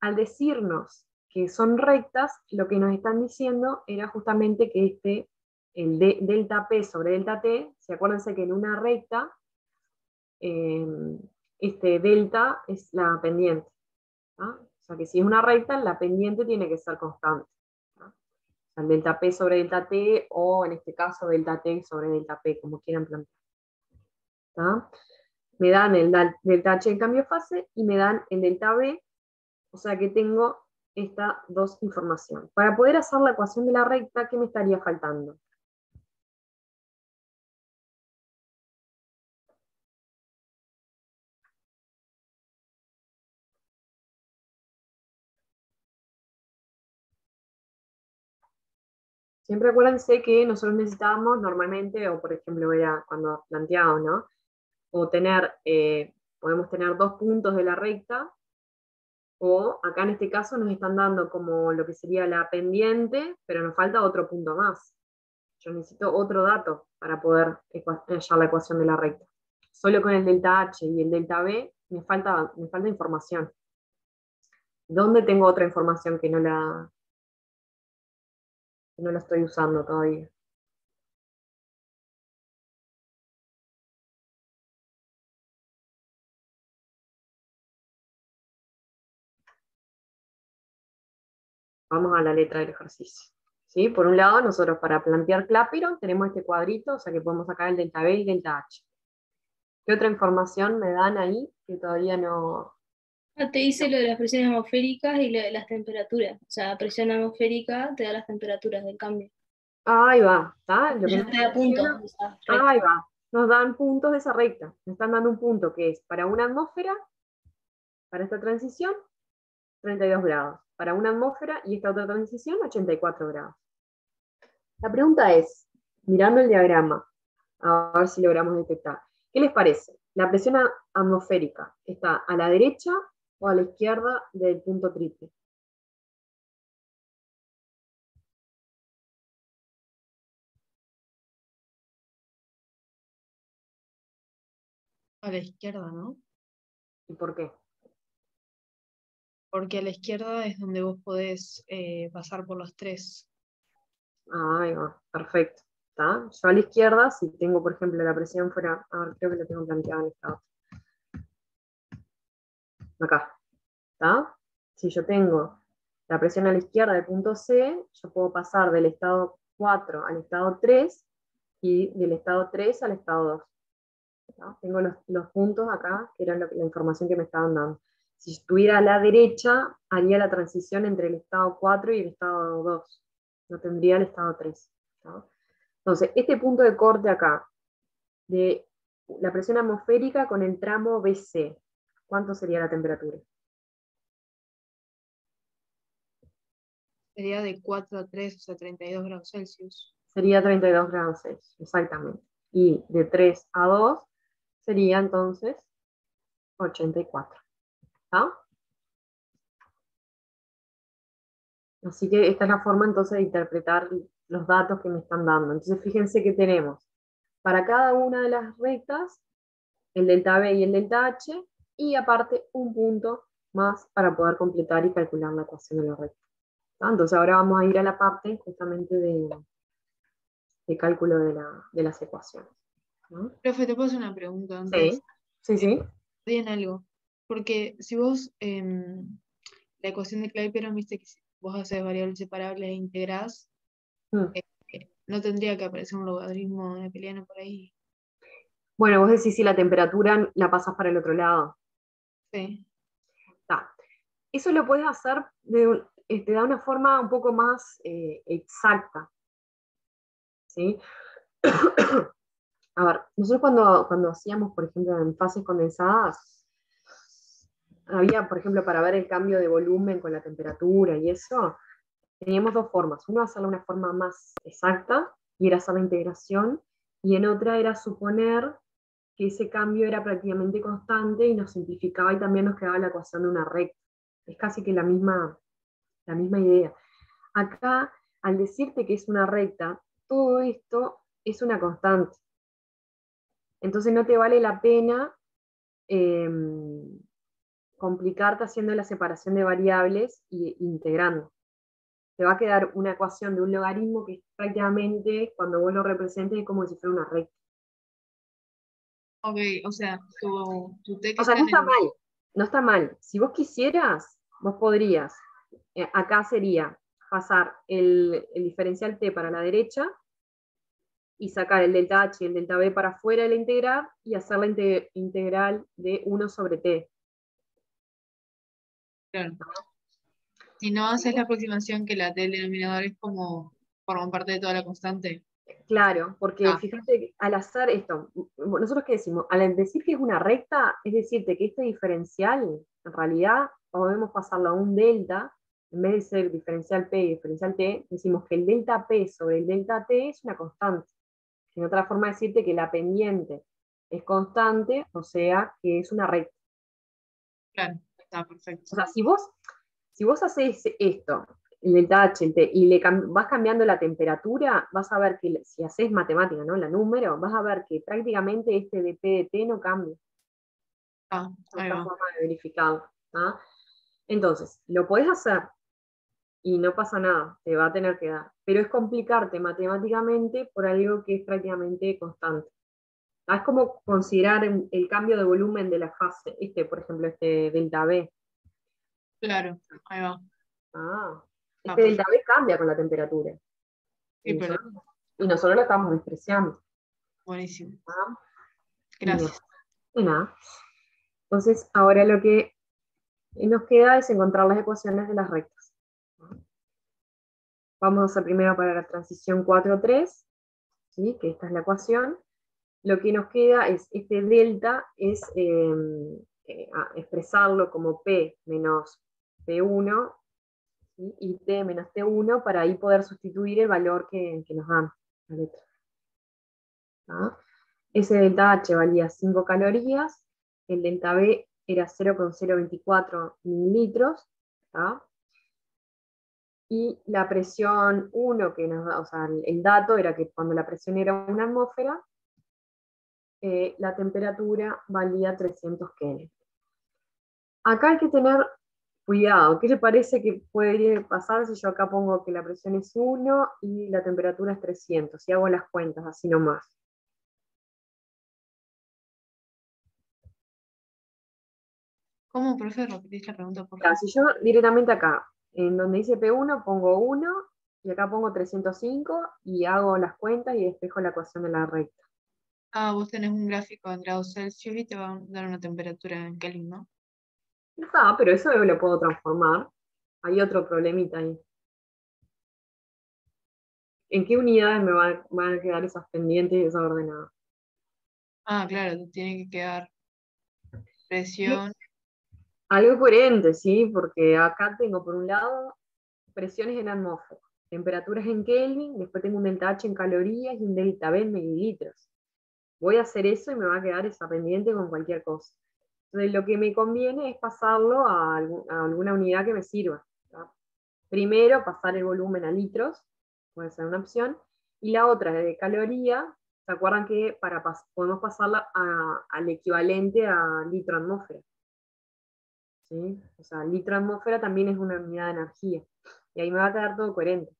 Al decirnos que son rectas, lo que nos están diciendo era justamente que este, el delta p sobre delta t, si acuérdense que en una recta, eh, este delta es la pendiente. O sea que si es una recta, la pendiente tiene que ser constante. el delta P sobre delta T, o en este caso delta T sobre delta P, como quieran plantear. Me dan el delta H en cambio de fase y me dan el delta B, o sea que tengo estas dos informaciones. Para poder hacer la ecuación de la recta, ¿qué me estaría faltando? Siempre acuérdense que nosotros necesitamos normalmente, o por ejemplo era cuando planteado, ¿no? O tener, eh, podemos tener dos puntos de la recta, o acá en este caso nos están dando como lo que sería la pendiente, pero nos falta otro punto más. Yo necesito otro dato para poder hallar la ecuación de la recta. Solo con el delta H y el delta B me falta, me falta información. ¿Dónde tengo otra información que no la, no la estoy usando todavía. Vamos a la letra del ejercicio. ¿Sí? Por un lado, nosotros para plantear Clapeyron tenemos este cuadrito, o sea que podemos sacar el delta B y el delta H. ¿Qué otra información me dan ahí que todavía no, te dice lo de las presiones atmosféricas y lo de las temperaturas. O sea, presión atmosférica te da las temperaturas del cambio. Ahí va, ¿está? Ahí va. Nos dan puntos de esa recta. Nos están dando un punto que es para una atmósfera, para esta transición, 32 grados. Para una atmósfera y esta otra transición, 84 grados. La pregunta es, mirando el diagrama, a ver si logramos detectar. ¿Qué les parece? La presión atmosférica está a la derecha o a la izquierda del punto triple. A la izquierda, ¿no? ¿Y por qué? Porque a la izquierda es donde vos podés eh, pasar por los tres. Ah, ahí va, perfecto. ¿Está? Yo a la izquierda, si tengo, por ejemplo, la presión fuera, a ver, creo que lo tengo planteado en esta acá. ¿Está? Si yo tengo la presión a la izquierda del punto C, yo puedo pasar del estado 4 al estado 3 y del estado 3 al estado 2. Tengo los, puntos acá, que eran la información que me estaban dando. Si estuviera a la derecha, haría la transición entre el estado 4 y el estado 2. No tendría el estado 3. Entonces, este punto de corte acá, de la presión atmosférica con el tramo BC, ¿cuánto sería la temperatura? Sería de 4 a 3, o sea, 32 grados Celsius. Sería 32 grados Celsius, exactamente. Y de 3 a 2 sería entonces 84. Así que esta es la forma entonces de interpretar los datos que me están dando. Entonces fíjense que tenemos para cada una de las rectas el delta B y el delta H y aparte un punto más para poder completar y calcular la ecuación de la recta. Entonces ahora vamos a ir a la parte justamente de, de cálculo de, la, de, las ecuaciones. Profe, te puedo hacer una pregunta antes. Sí, sí, sí. Bien algo. Porque si vos, em, la ecuación de Clapeyron, viste que vos haces variables separables e integrás, mm. eh, no tendría que aparecer un logaritmo nepeliano por ahí. Bueno, vos decís si la temperatura la pasas para el otro lado. Sí. Eso lo puedes hacer de, da una forma un poco más eh, exacta. ¿sí? a ver, nosotros cuando, cuando hacíamos, por ejemplo, en fases condensadas, había, por ejemplo, para ver el cambio de volumen con la temperatura y eso, teníamos dos formas. Una, hacerlo de una forma más exacta, y era hacer la integración, y en otra era suponer que ese cambio era prácticamente constante y nos simplificaba y también nos quedaba la ecuación de una recta. Es casi que la misma, la misma idea. Acá, al decirte que es una recta, todo esto es una constante. Entonces no te vale la pena em, complicarte haciendo la separación de variables e integrando. Te va a quedar una ecuación de un logaritmo que prácticamente, cuando vos lo representes, es como si fuera una recta. Ok, o sea, tu, tu O sea, no está mal, no está mal. Si vos quisieras, vos podrías, eh, acá sería pasar el, el diferencial t para la derecha y sacar el delta h y el delta b para afuera de la integral y hacer la integral de 1 sobre t. Claro. Si no haces la aproximación que la del denominador es como forma parte de toda la constante. Claro, porque ah. fíjate, al hacer esto, nosotros qué decimos, al decir que es una recta, es decirte que este diferencial, en realidad, podemos pasarlo a un delta, en vez de ser diferencial P y diferencial T, decimos que el delta P sobre el delta T es una constante. En otra forma de decirte que la pendiente es constante, o sea, que es una recta. Claro, está perfecto. O sea, si vos, si vos haces esto, el delta H, y le vas cambiando la temperatura, vas a ver que si haces matemática, ¿no? La número, vas a ver que prácticamente este de P de T no cambia. Ah, ahí va. forma de verificarlo. Entonces, lo puedes hacer y no pasa nada, te va a tener que dar. Pero es complicarte matemáticamente por algo que es prácticamente constante. Es como considerar el cambio de volumen de la fase, este, por ejemplo, este delta B. Claro, ahí va. Ah, este delta B cambia con la temperatura. y, nosotros, y, nosotros, lo estamos despreciando. Buenísimo. ¿Ah? Gracias. Y nada. Entonces, ahora lo que nos queda es encontrar las ecuaciones de las rectas. Vamos a hacer primero para la transición 4-3, ¿sí? que esta es la ecuación. Lo que nos queda es, este delta es em, eh, expresarlo como P menos P1 y T menos T1 para ahí poder sustituir el valor que, nos dan la letra. Ese delta H valía 5 calorías, el delta B era 0,024 mililitros, y la presión 1 que nos da, o sea, el dato era que cuando la presión era una atmósfera, eh, la temperatura valía 300 Kelvin. Acá hay que tener cuidado, ¿qué le parece que puede pasar si yo acá pongo que la presión es 1 y la temperatura es 300? Si hago las cuentas, así nomás. ¿Cómo, profe? Repetís la pregunta, por favor. Si yo directamente acá en donde dice P1 pongo 1 y acá pongo 305 y hago las cuentas y despejo la ecuación de la recta. Ah, vos tenés un gráfico en grados Celsius y te va a dar una temperatura en Kelvin, ¿no? Ah, pero eso lo puedo transformar. Hay otro problemita ahí. ¿En qué unidades me van, a quedar esas pendientes y esas ordenadas? Ah, claro, tiene que quedar presión algo coherente, ¿sí? Porque acá tengo por un lado presiones en atmósfera, temperaturas en Kelvin, después tengo un delta H en calorías y un delta B en mililitros. Voy a hacer eso y me va a quedar esa pendiente con cualquier cosa. Lo que me conviene es pasarlo a, alguna unidad que me sirva. Primero pasar el volumen a litros, puede ser una opción, y la otra de caloría, ¿se acuerdan que para podemos pasarla al equivalente a litro atmósfera? ¿sí? O sea, litro atmósfera también es una unidad de energía. Y ahí me va a quedar todo coherente.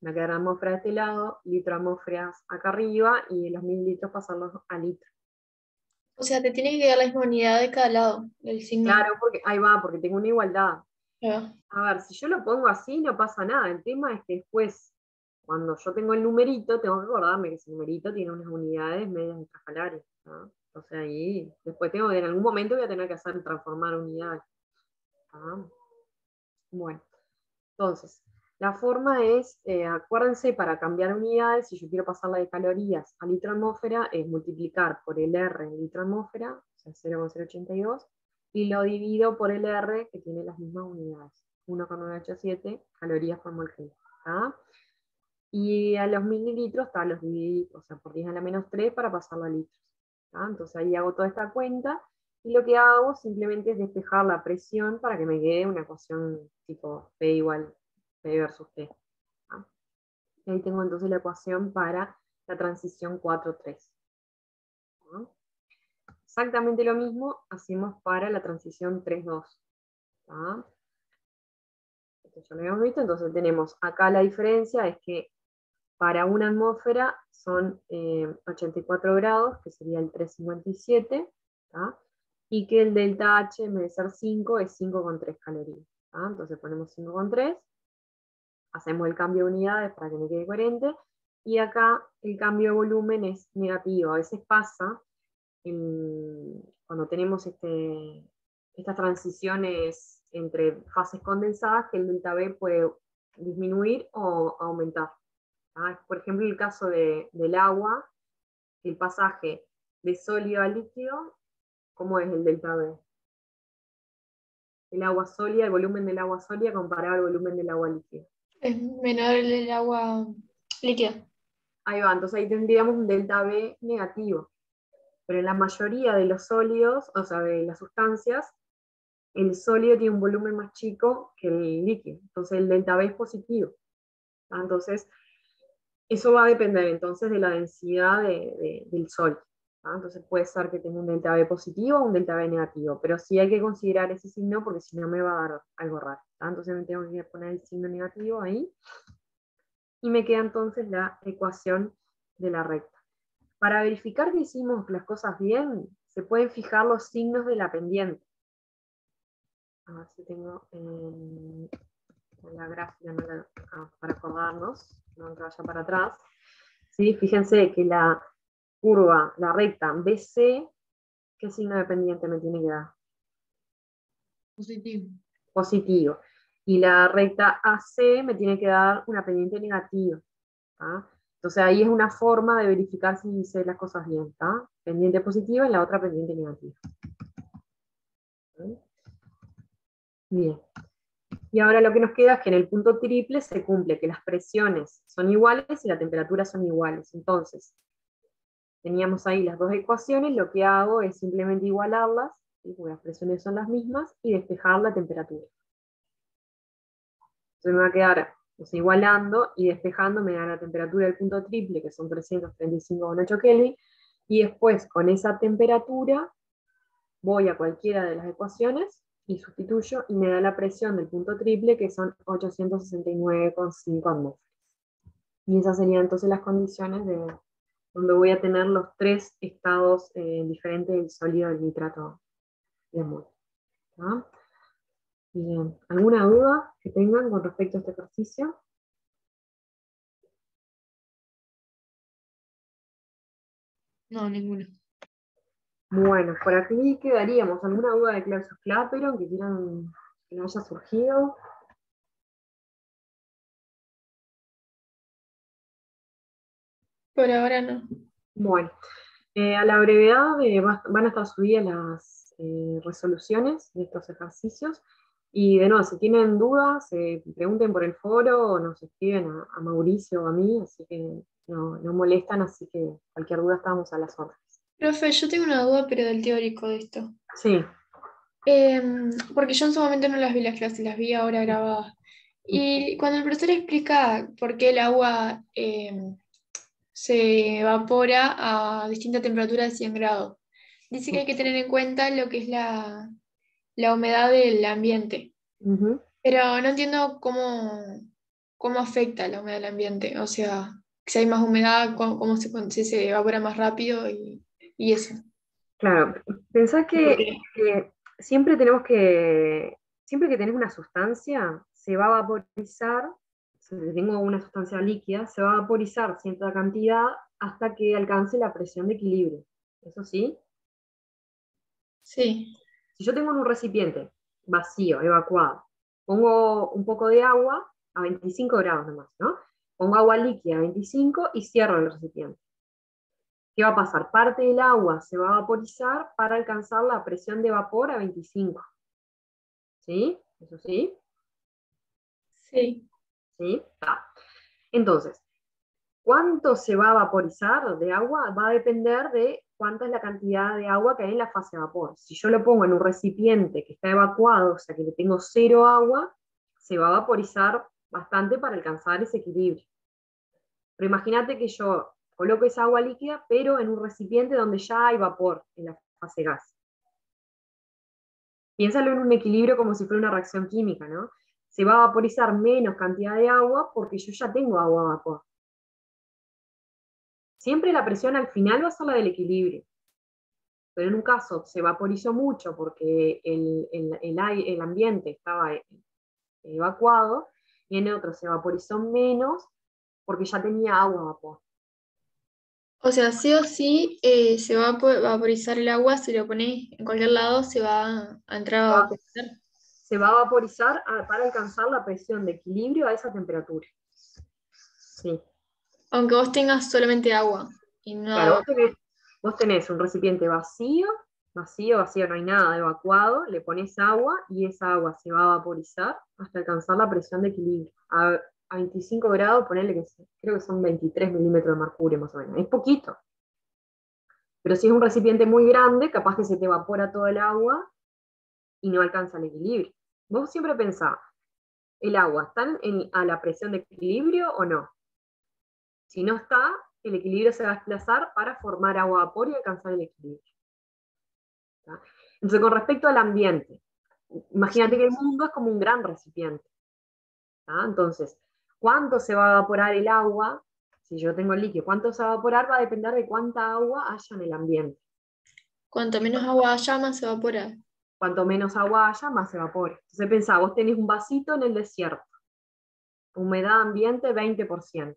Me va a quedar atmósfera de este lado, litro atmósferas acá arriba y los mil litros pasarlos a litro. O sea, te tiene que quedar la misma unidad de cada lado, el signo. Claro, porque ahí va, porque tengo una igualdad. A ver, si yo lo pongo así, no pasa nada. El tema es que después, cuando yo tengo el numerito, tengo que acordarme que ese numerito tiene unas unidades medias intrafalarias. O sea, ahí después tengo, en algún momento voy a tener que hacer transformar unidades. Bueno, entonces, La forma es, eh, acuérdense, para cambiar unidades, si yo quiero pasarla de calorías a litro atmósfera, es multiplicar por el R en litro atmósfera, o sea, 0,082, y lo divido por el R, que tiene las mismas unidades, 1,987 calorías por mol Y a los mililitros, está, los dividí, o sea, por 10 a la menos 3 para pasarlo a litros. Entonces ahí hago toda esta cuenta, y lo que hago simplemente es despejar la presión para que me quede una ecuación tipo P igual P versus T. Y ahí tengo entonces la ecuación para la transición 4-3. Exactamente lo mismo hacemos para la transición 3-2. Esto ya lo habíamos visto, entonces tenemos acá la diferencia es que para una atmósfera son 84 eh, grados, que sería el 357, y que el delta H en vez de ser 5 es 5,3 calorías. Entonces ponemos 5,3, hacemos el cambio de unidades para que me quede coherente, y acá el cambio de volumen es negativo. A veces pasa cuando tenemos este, estas transiciones entre fases condensadas que el delta B puede disminuir o aumentar. Por ejemplo, el caso del agua, el pasaje de sólido a líquido ¿Cómo es el delta B? El agua sólida, el volumen del agua sólida comparado al volumen del agua líquida. Es menor el agua líquida. Ahí va, entonces ahí tendríamos un delta B negativo. Pero en la mayoría de los sólidos, o sea, de las sustancias, el sólido tiene un volumen más chico que el líquido. Entonces el delta B es positivo. Entonces, eso va a depender entonces de la densidad del sol. Entonces puede ser que tenga un delta B positivo o un delta B negativo, pero sí hay que considerar ese signo porque si no me va a dar algo raro. Entonces me tengo que poner el signo negativo ahí. Y me queda entonces la ecuación de la recta. Para verificar que hicimos las cosas bien, se pueden fijar los signos de la pendiente. A ver si tengo la gráfica ah, para acordarnos, no que vaya para atrás. ¿Sí? Fíjense que la, curva, la recta BC, ¿qué signo de pendiente me tiene que dar? Positivo. Positivo. Y la recta AC me tiene que dar una pendiente negativa. Entonces ahí es una forma de verificar si hice las cosas bien. Pendiente positiva y la otra pendiente negativa. Bien. Y ahora lo que nos queda es que en el punto triple se cumple que las presiones son iguales y la temperatura son iguales. Entonces, teníamos ahí las dos ecuaciones, lo que hago es simplemente igualarlas, porque las presiones son las mismas, y despejar la temperatura. Entonces me va a quedar igualando y despejando me da la temperatura del punto triple, que son 335,8 Kelvin, y después con esa temperatura voy a cualquiera de las ecuaciones y sustituyo y me da la presión del punto triple, que son 869,5 atmósferas. Y esas serían entonces las condiciones de, donde voy a tener los tres estados eh, diferentes del sólido del nitrato de amonio. Bien, ¿alguna duda que tengan con respecto a este ejercicio? No, ninguna. Bueno, por aquí quedaríamos. ¿Alguna duda de Clausius Clapeyron que quieran que haya surgido? Por ahora no. Bueno, eh, a la brevedad eh, van a estar subidas las eh, resoluciones de estos ejercicios. Y de nuevo, si tienen dudas, pregunten por el foro o nos escriben a, Mauricio o a mí, así que no, no, molestan, así que cualquier duda estamos a las órdenes. Profe, yo tengo una duda, pero del teórico de esto. Sí. Em, porque yo en su momento no las vi las clases, las vi ahora grabadas. Y cuando el profesor explica por qué el agua em, se evapora a distinta temperatura de 100 grados. Dice que hay que tener en cuenta lo que es la, humedad del ambiente. Pero no entiendo cómo, cómo afecta la humedad del ambiente. O sea, si hay más humedad, cómo, se, si se evapora más rápido y, eso. Claro, pensá que, que, siempre tenemos que, siempre que tenés una sustancia, se va a vaporizar si tengo una sustancia líquida, se va a vaporizar cierta cantidad hasta que alcance la presión de equilibrio. ¿Eso sí? Sí. Si yo tengo en un recipiente vacío, evacuado, pongo un poco de agua, a 25 grados nomás, ¿no? Pongo agua líquida a 25 y cierro el recipiente. ¿Qué va a pasar? Parte del agua se va a vaporizar para alcanzar la presión de vapor a 25. ¿Sí? ¿Eso sí? Sí. Entonces, ¿cuánto se va a vaporizar de agua? Va a depender de cuánta es la cantidad de agua que hay en la fase de vapor. Si yo lo pongo en un recipiente que está evacuado, o sea que le tengo cero agua, se va a vaporizar bastante para alcanzar ese equilibrio. Pero imagínate que yo coloco esa agua líquida, pero en un recipiente donde ya hay vapor en la fase gas. Piénsalo en un equilibrio como si fuera una reacción química, ¿no? Se va a vaporizar menos cantidad de agua porque yo ya tengo agua a vapor. Siempre la presión al final va a ser la del equilibrio. Pero en un caso se vaporizó mucho porque el, el ambiente estaba evacuado y en otro se vaporizó menos porque ya tenía agua a vapor. O sea, sí o sí eh, se va a vaporizar el agua, si lo pones en cualquier lado, se va a entrar a vaporizar. Se va a vaporizar para alcanzar la presión de equilibrio a esa temperatura. Sí. Aunque vos tengas solamente agua. Y no claro, vos tenés, vos tenés un recipiente vacío, vacío, vacío, no hay nada, evacuado, le pones agua y esa agua se va a vaporizar hasta alcanzar la presión de equilibrio. A, 25 grados, ponerle que creo que son 23 milímetros de mercurio más o menos. Es poquito. Pero si es un recipiente muy grande, capaz que se te evapora todo el agua y no alcanza el equilibrio. Vos siempre pensás, ¿el agua está a la presión de equilibrio o no? Si no está, el equilibrio se va a desplazar para formar agua vapor y alcanzar el equilibrio. Entonces, con respecto al ambiente, imagínate que el mundo es como un gran recipiente. Entonces, ¿cuánto se va a evaporar el agua? Si yo tengo el líquido, ¿cuánto se va a evaporar? Va a depender de cuánta agua haya en el ambiente. Cuanto menos agua haya, más se evapora. Cuanto menos agua haya, más se evapora. Entonces pensá, vos tenés un vasito en el desierto, humedad ambiente 20%.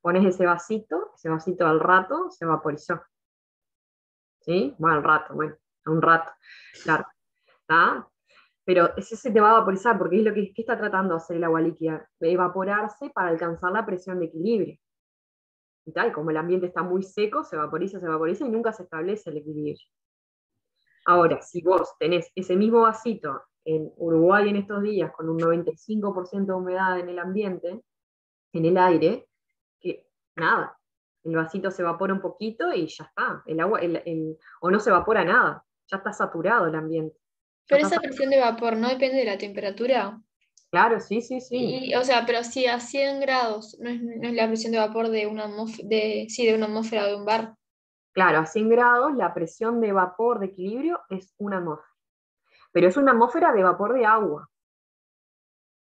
Pones ese vasito, ese vasito al rato se vaporizó. ¿Sí? Bueno, al rato, bueno un rato, claro. Pero ese se te va a vaporizar, porque es lo que, está tratando de hacer el agua líquida, evaporarse para alcanzar la presión de equilibrio. Y tal, como el ambiente está muy seco, se vaporiza, se vaporiza y nunca se establece el equilibrio. Ahora, si vos tenés ese mismo vasito en Uruguay en estos días con un 95% de humedad en el ambiente, en el aire, que nada, el vasito se evapora un poquito y ya está. El agua, o no se evapora nada ya está saturado el ambiente. Pero esa presión de vapor no depende de la temperatura. Claro, sí, sí, sí. o sea, pero si a 100 grados no es, la presión de vapor de una, de, sí, de una atmósfera de un bar. Claro, a 100 grados la presión de vapor de equilibrio es una atmósfera. Pero es una atmósfera de vapor de agua.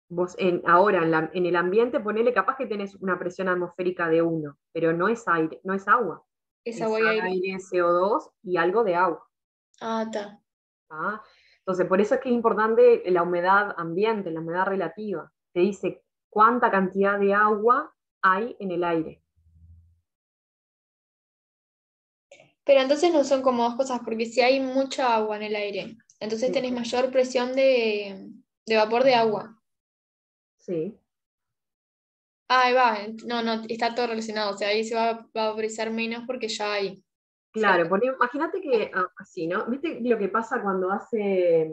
Vos en, ahora en, en el ambiente ponele capaz que tenés una presión atmosférica de 1, pero no es aire, no es agua. Es, agua y aire. aire, CO2 y algo de agua. Ah, está. ¿Ah? Entonces, por eso es que es importante la humedad ambiente, la humedad relativa. Te dice cuánta cantidad de agua hay en el aire. Pero entonces no son como dos cosas, porque si hay mucha agua en el aire, entonces tenés mayor presión de, vapor de agua. Sí. Ah, ahí va, no, no, está todo relacionado, o sea, ahí se va a vaporizar menos porque ya hay. Claro, imagínate que ah, así, ¿no? ¿Viste lo que pasa cuando hace,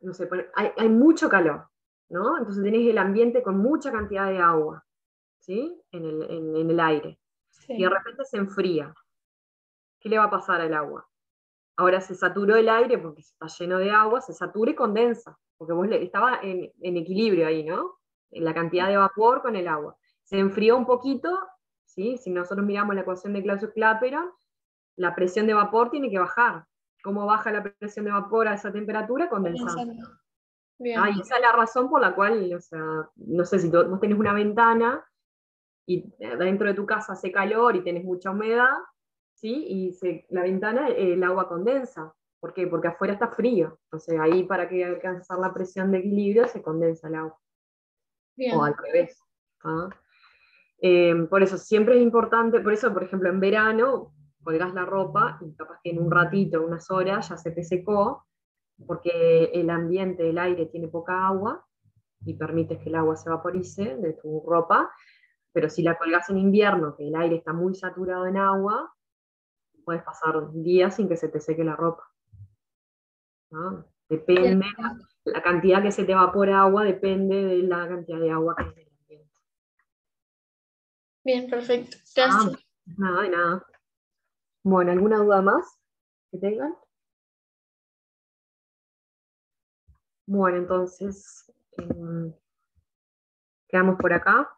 no sé, hay, mucho calor, ¿no? Entonces tenés el ambiente con mucha cantidad de agua, ¿sí? En el, aire. Y de repente se enfría. ¿Qué le va a pasar al agua? Ahora se saturó el aire porque está lleno de agua, se satura y condensa, porque vos estaba en, equilibrio ahí, ¿no? En la cantidad de vapor con el agua. Se enfrió un poquito, ¿sí? Si nosotros miramos la ecuación de Clausius-Clapeyron, la presión de vapor tiene que bajar. ¿Cómo baja la presión de vapor a esa temperatura? Condensando. Ah, y esa es la razón por la cual, o sea, no sé si vos tenés una ventana y dentro de tu casa hace calor y tenés mucha humedad, ¿sí? Y la ventana, el agua condensa. ¿Por qué? Porque afuera está frío. Entonces ahí para que alcanzar la presión de equilibrio se condensa el agua. O al revés. ¿ah? Eh, por eso siempre es importante, por eso, por ejemplo, en verano colgás la ropa y capaz que en un ratito, unas horas, ya se te secó, porque el ambiente, el aire tiene poca agua, y permites que el agua se vaporice de tu ropa, pero si la colgas en invierno, que el aire está muy saturado en agua, puedes pasar días sin que se te seque la ropa. Depende, la, cantidad que se te evapora agua depende de la cantidad de agua que hay en el ambiente. Bien, perfecto. Gracias. nada, de nada. Bueno, ¿alguna duda más que tengan? Bueno, entonces, em, quedamos por acá.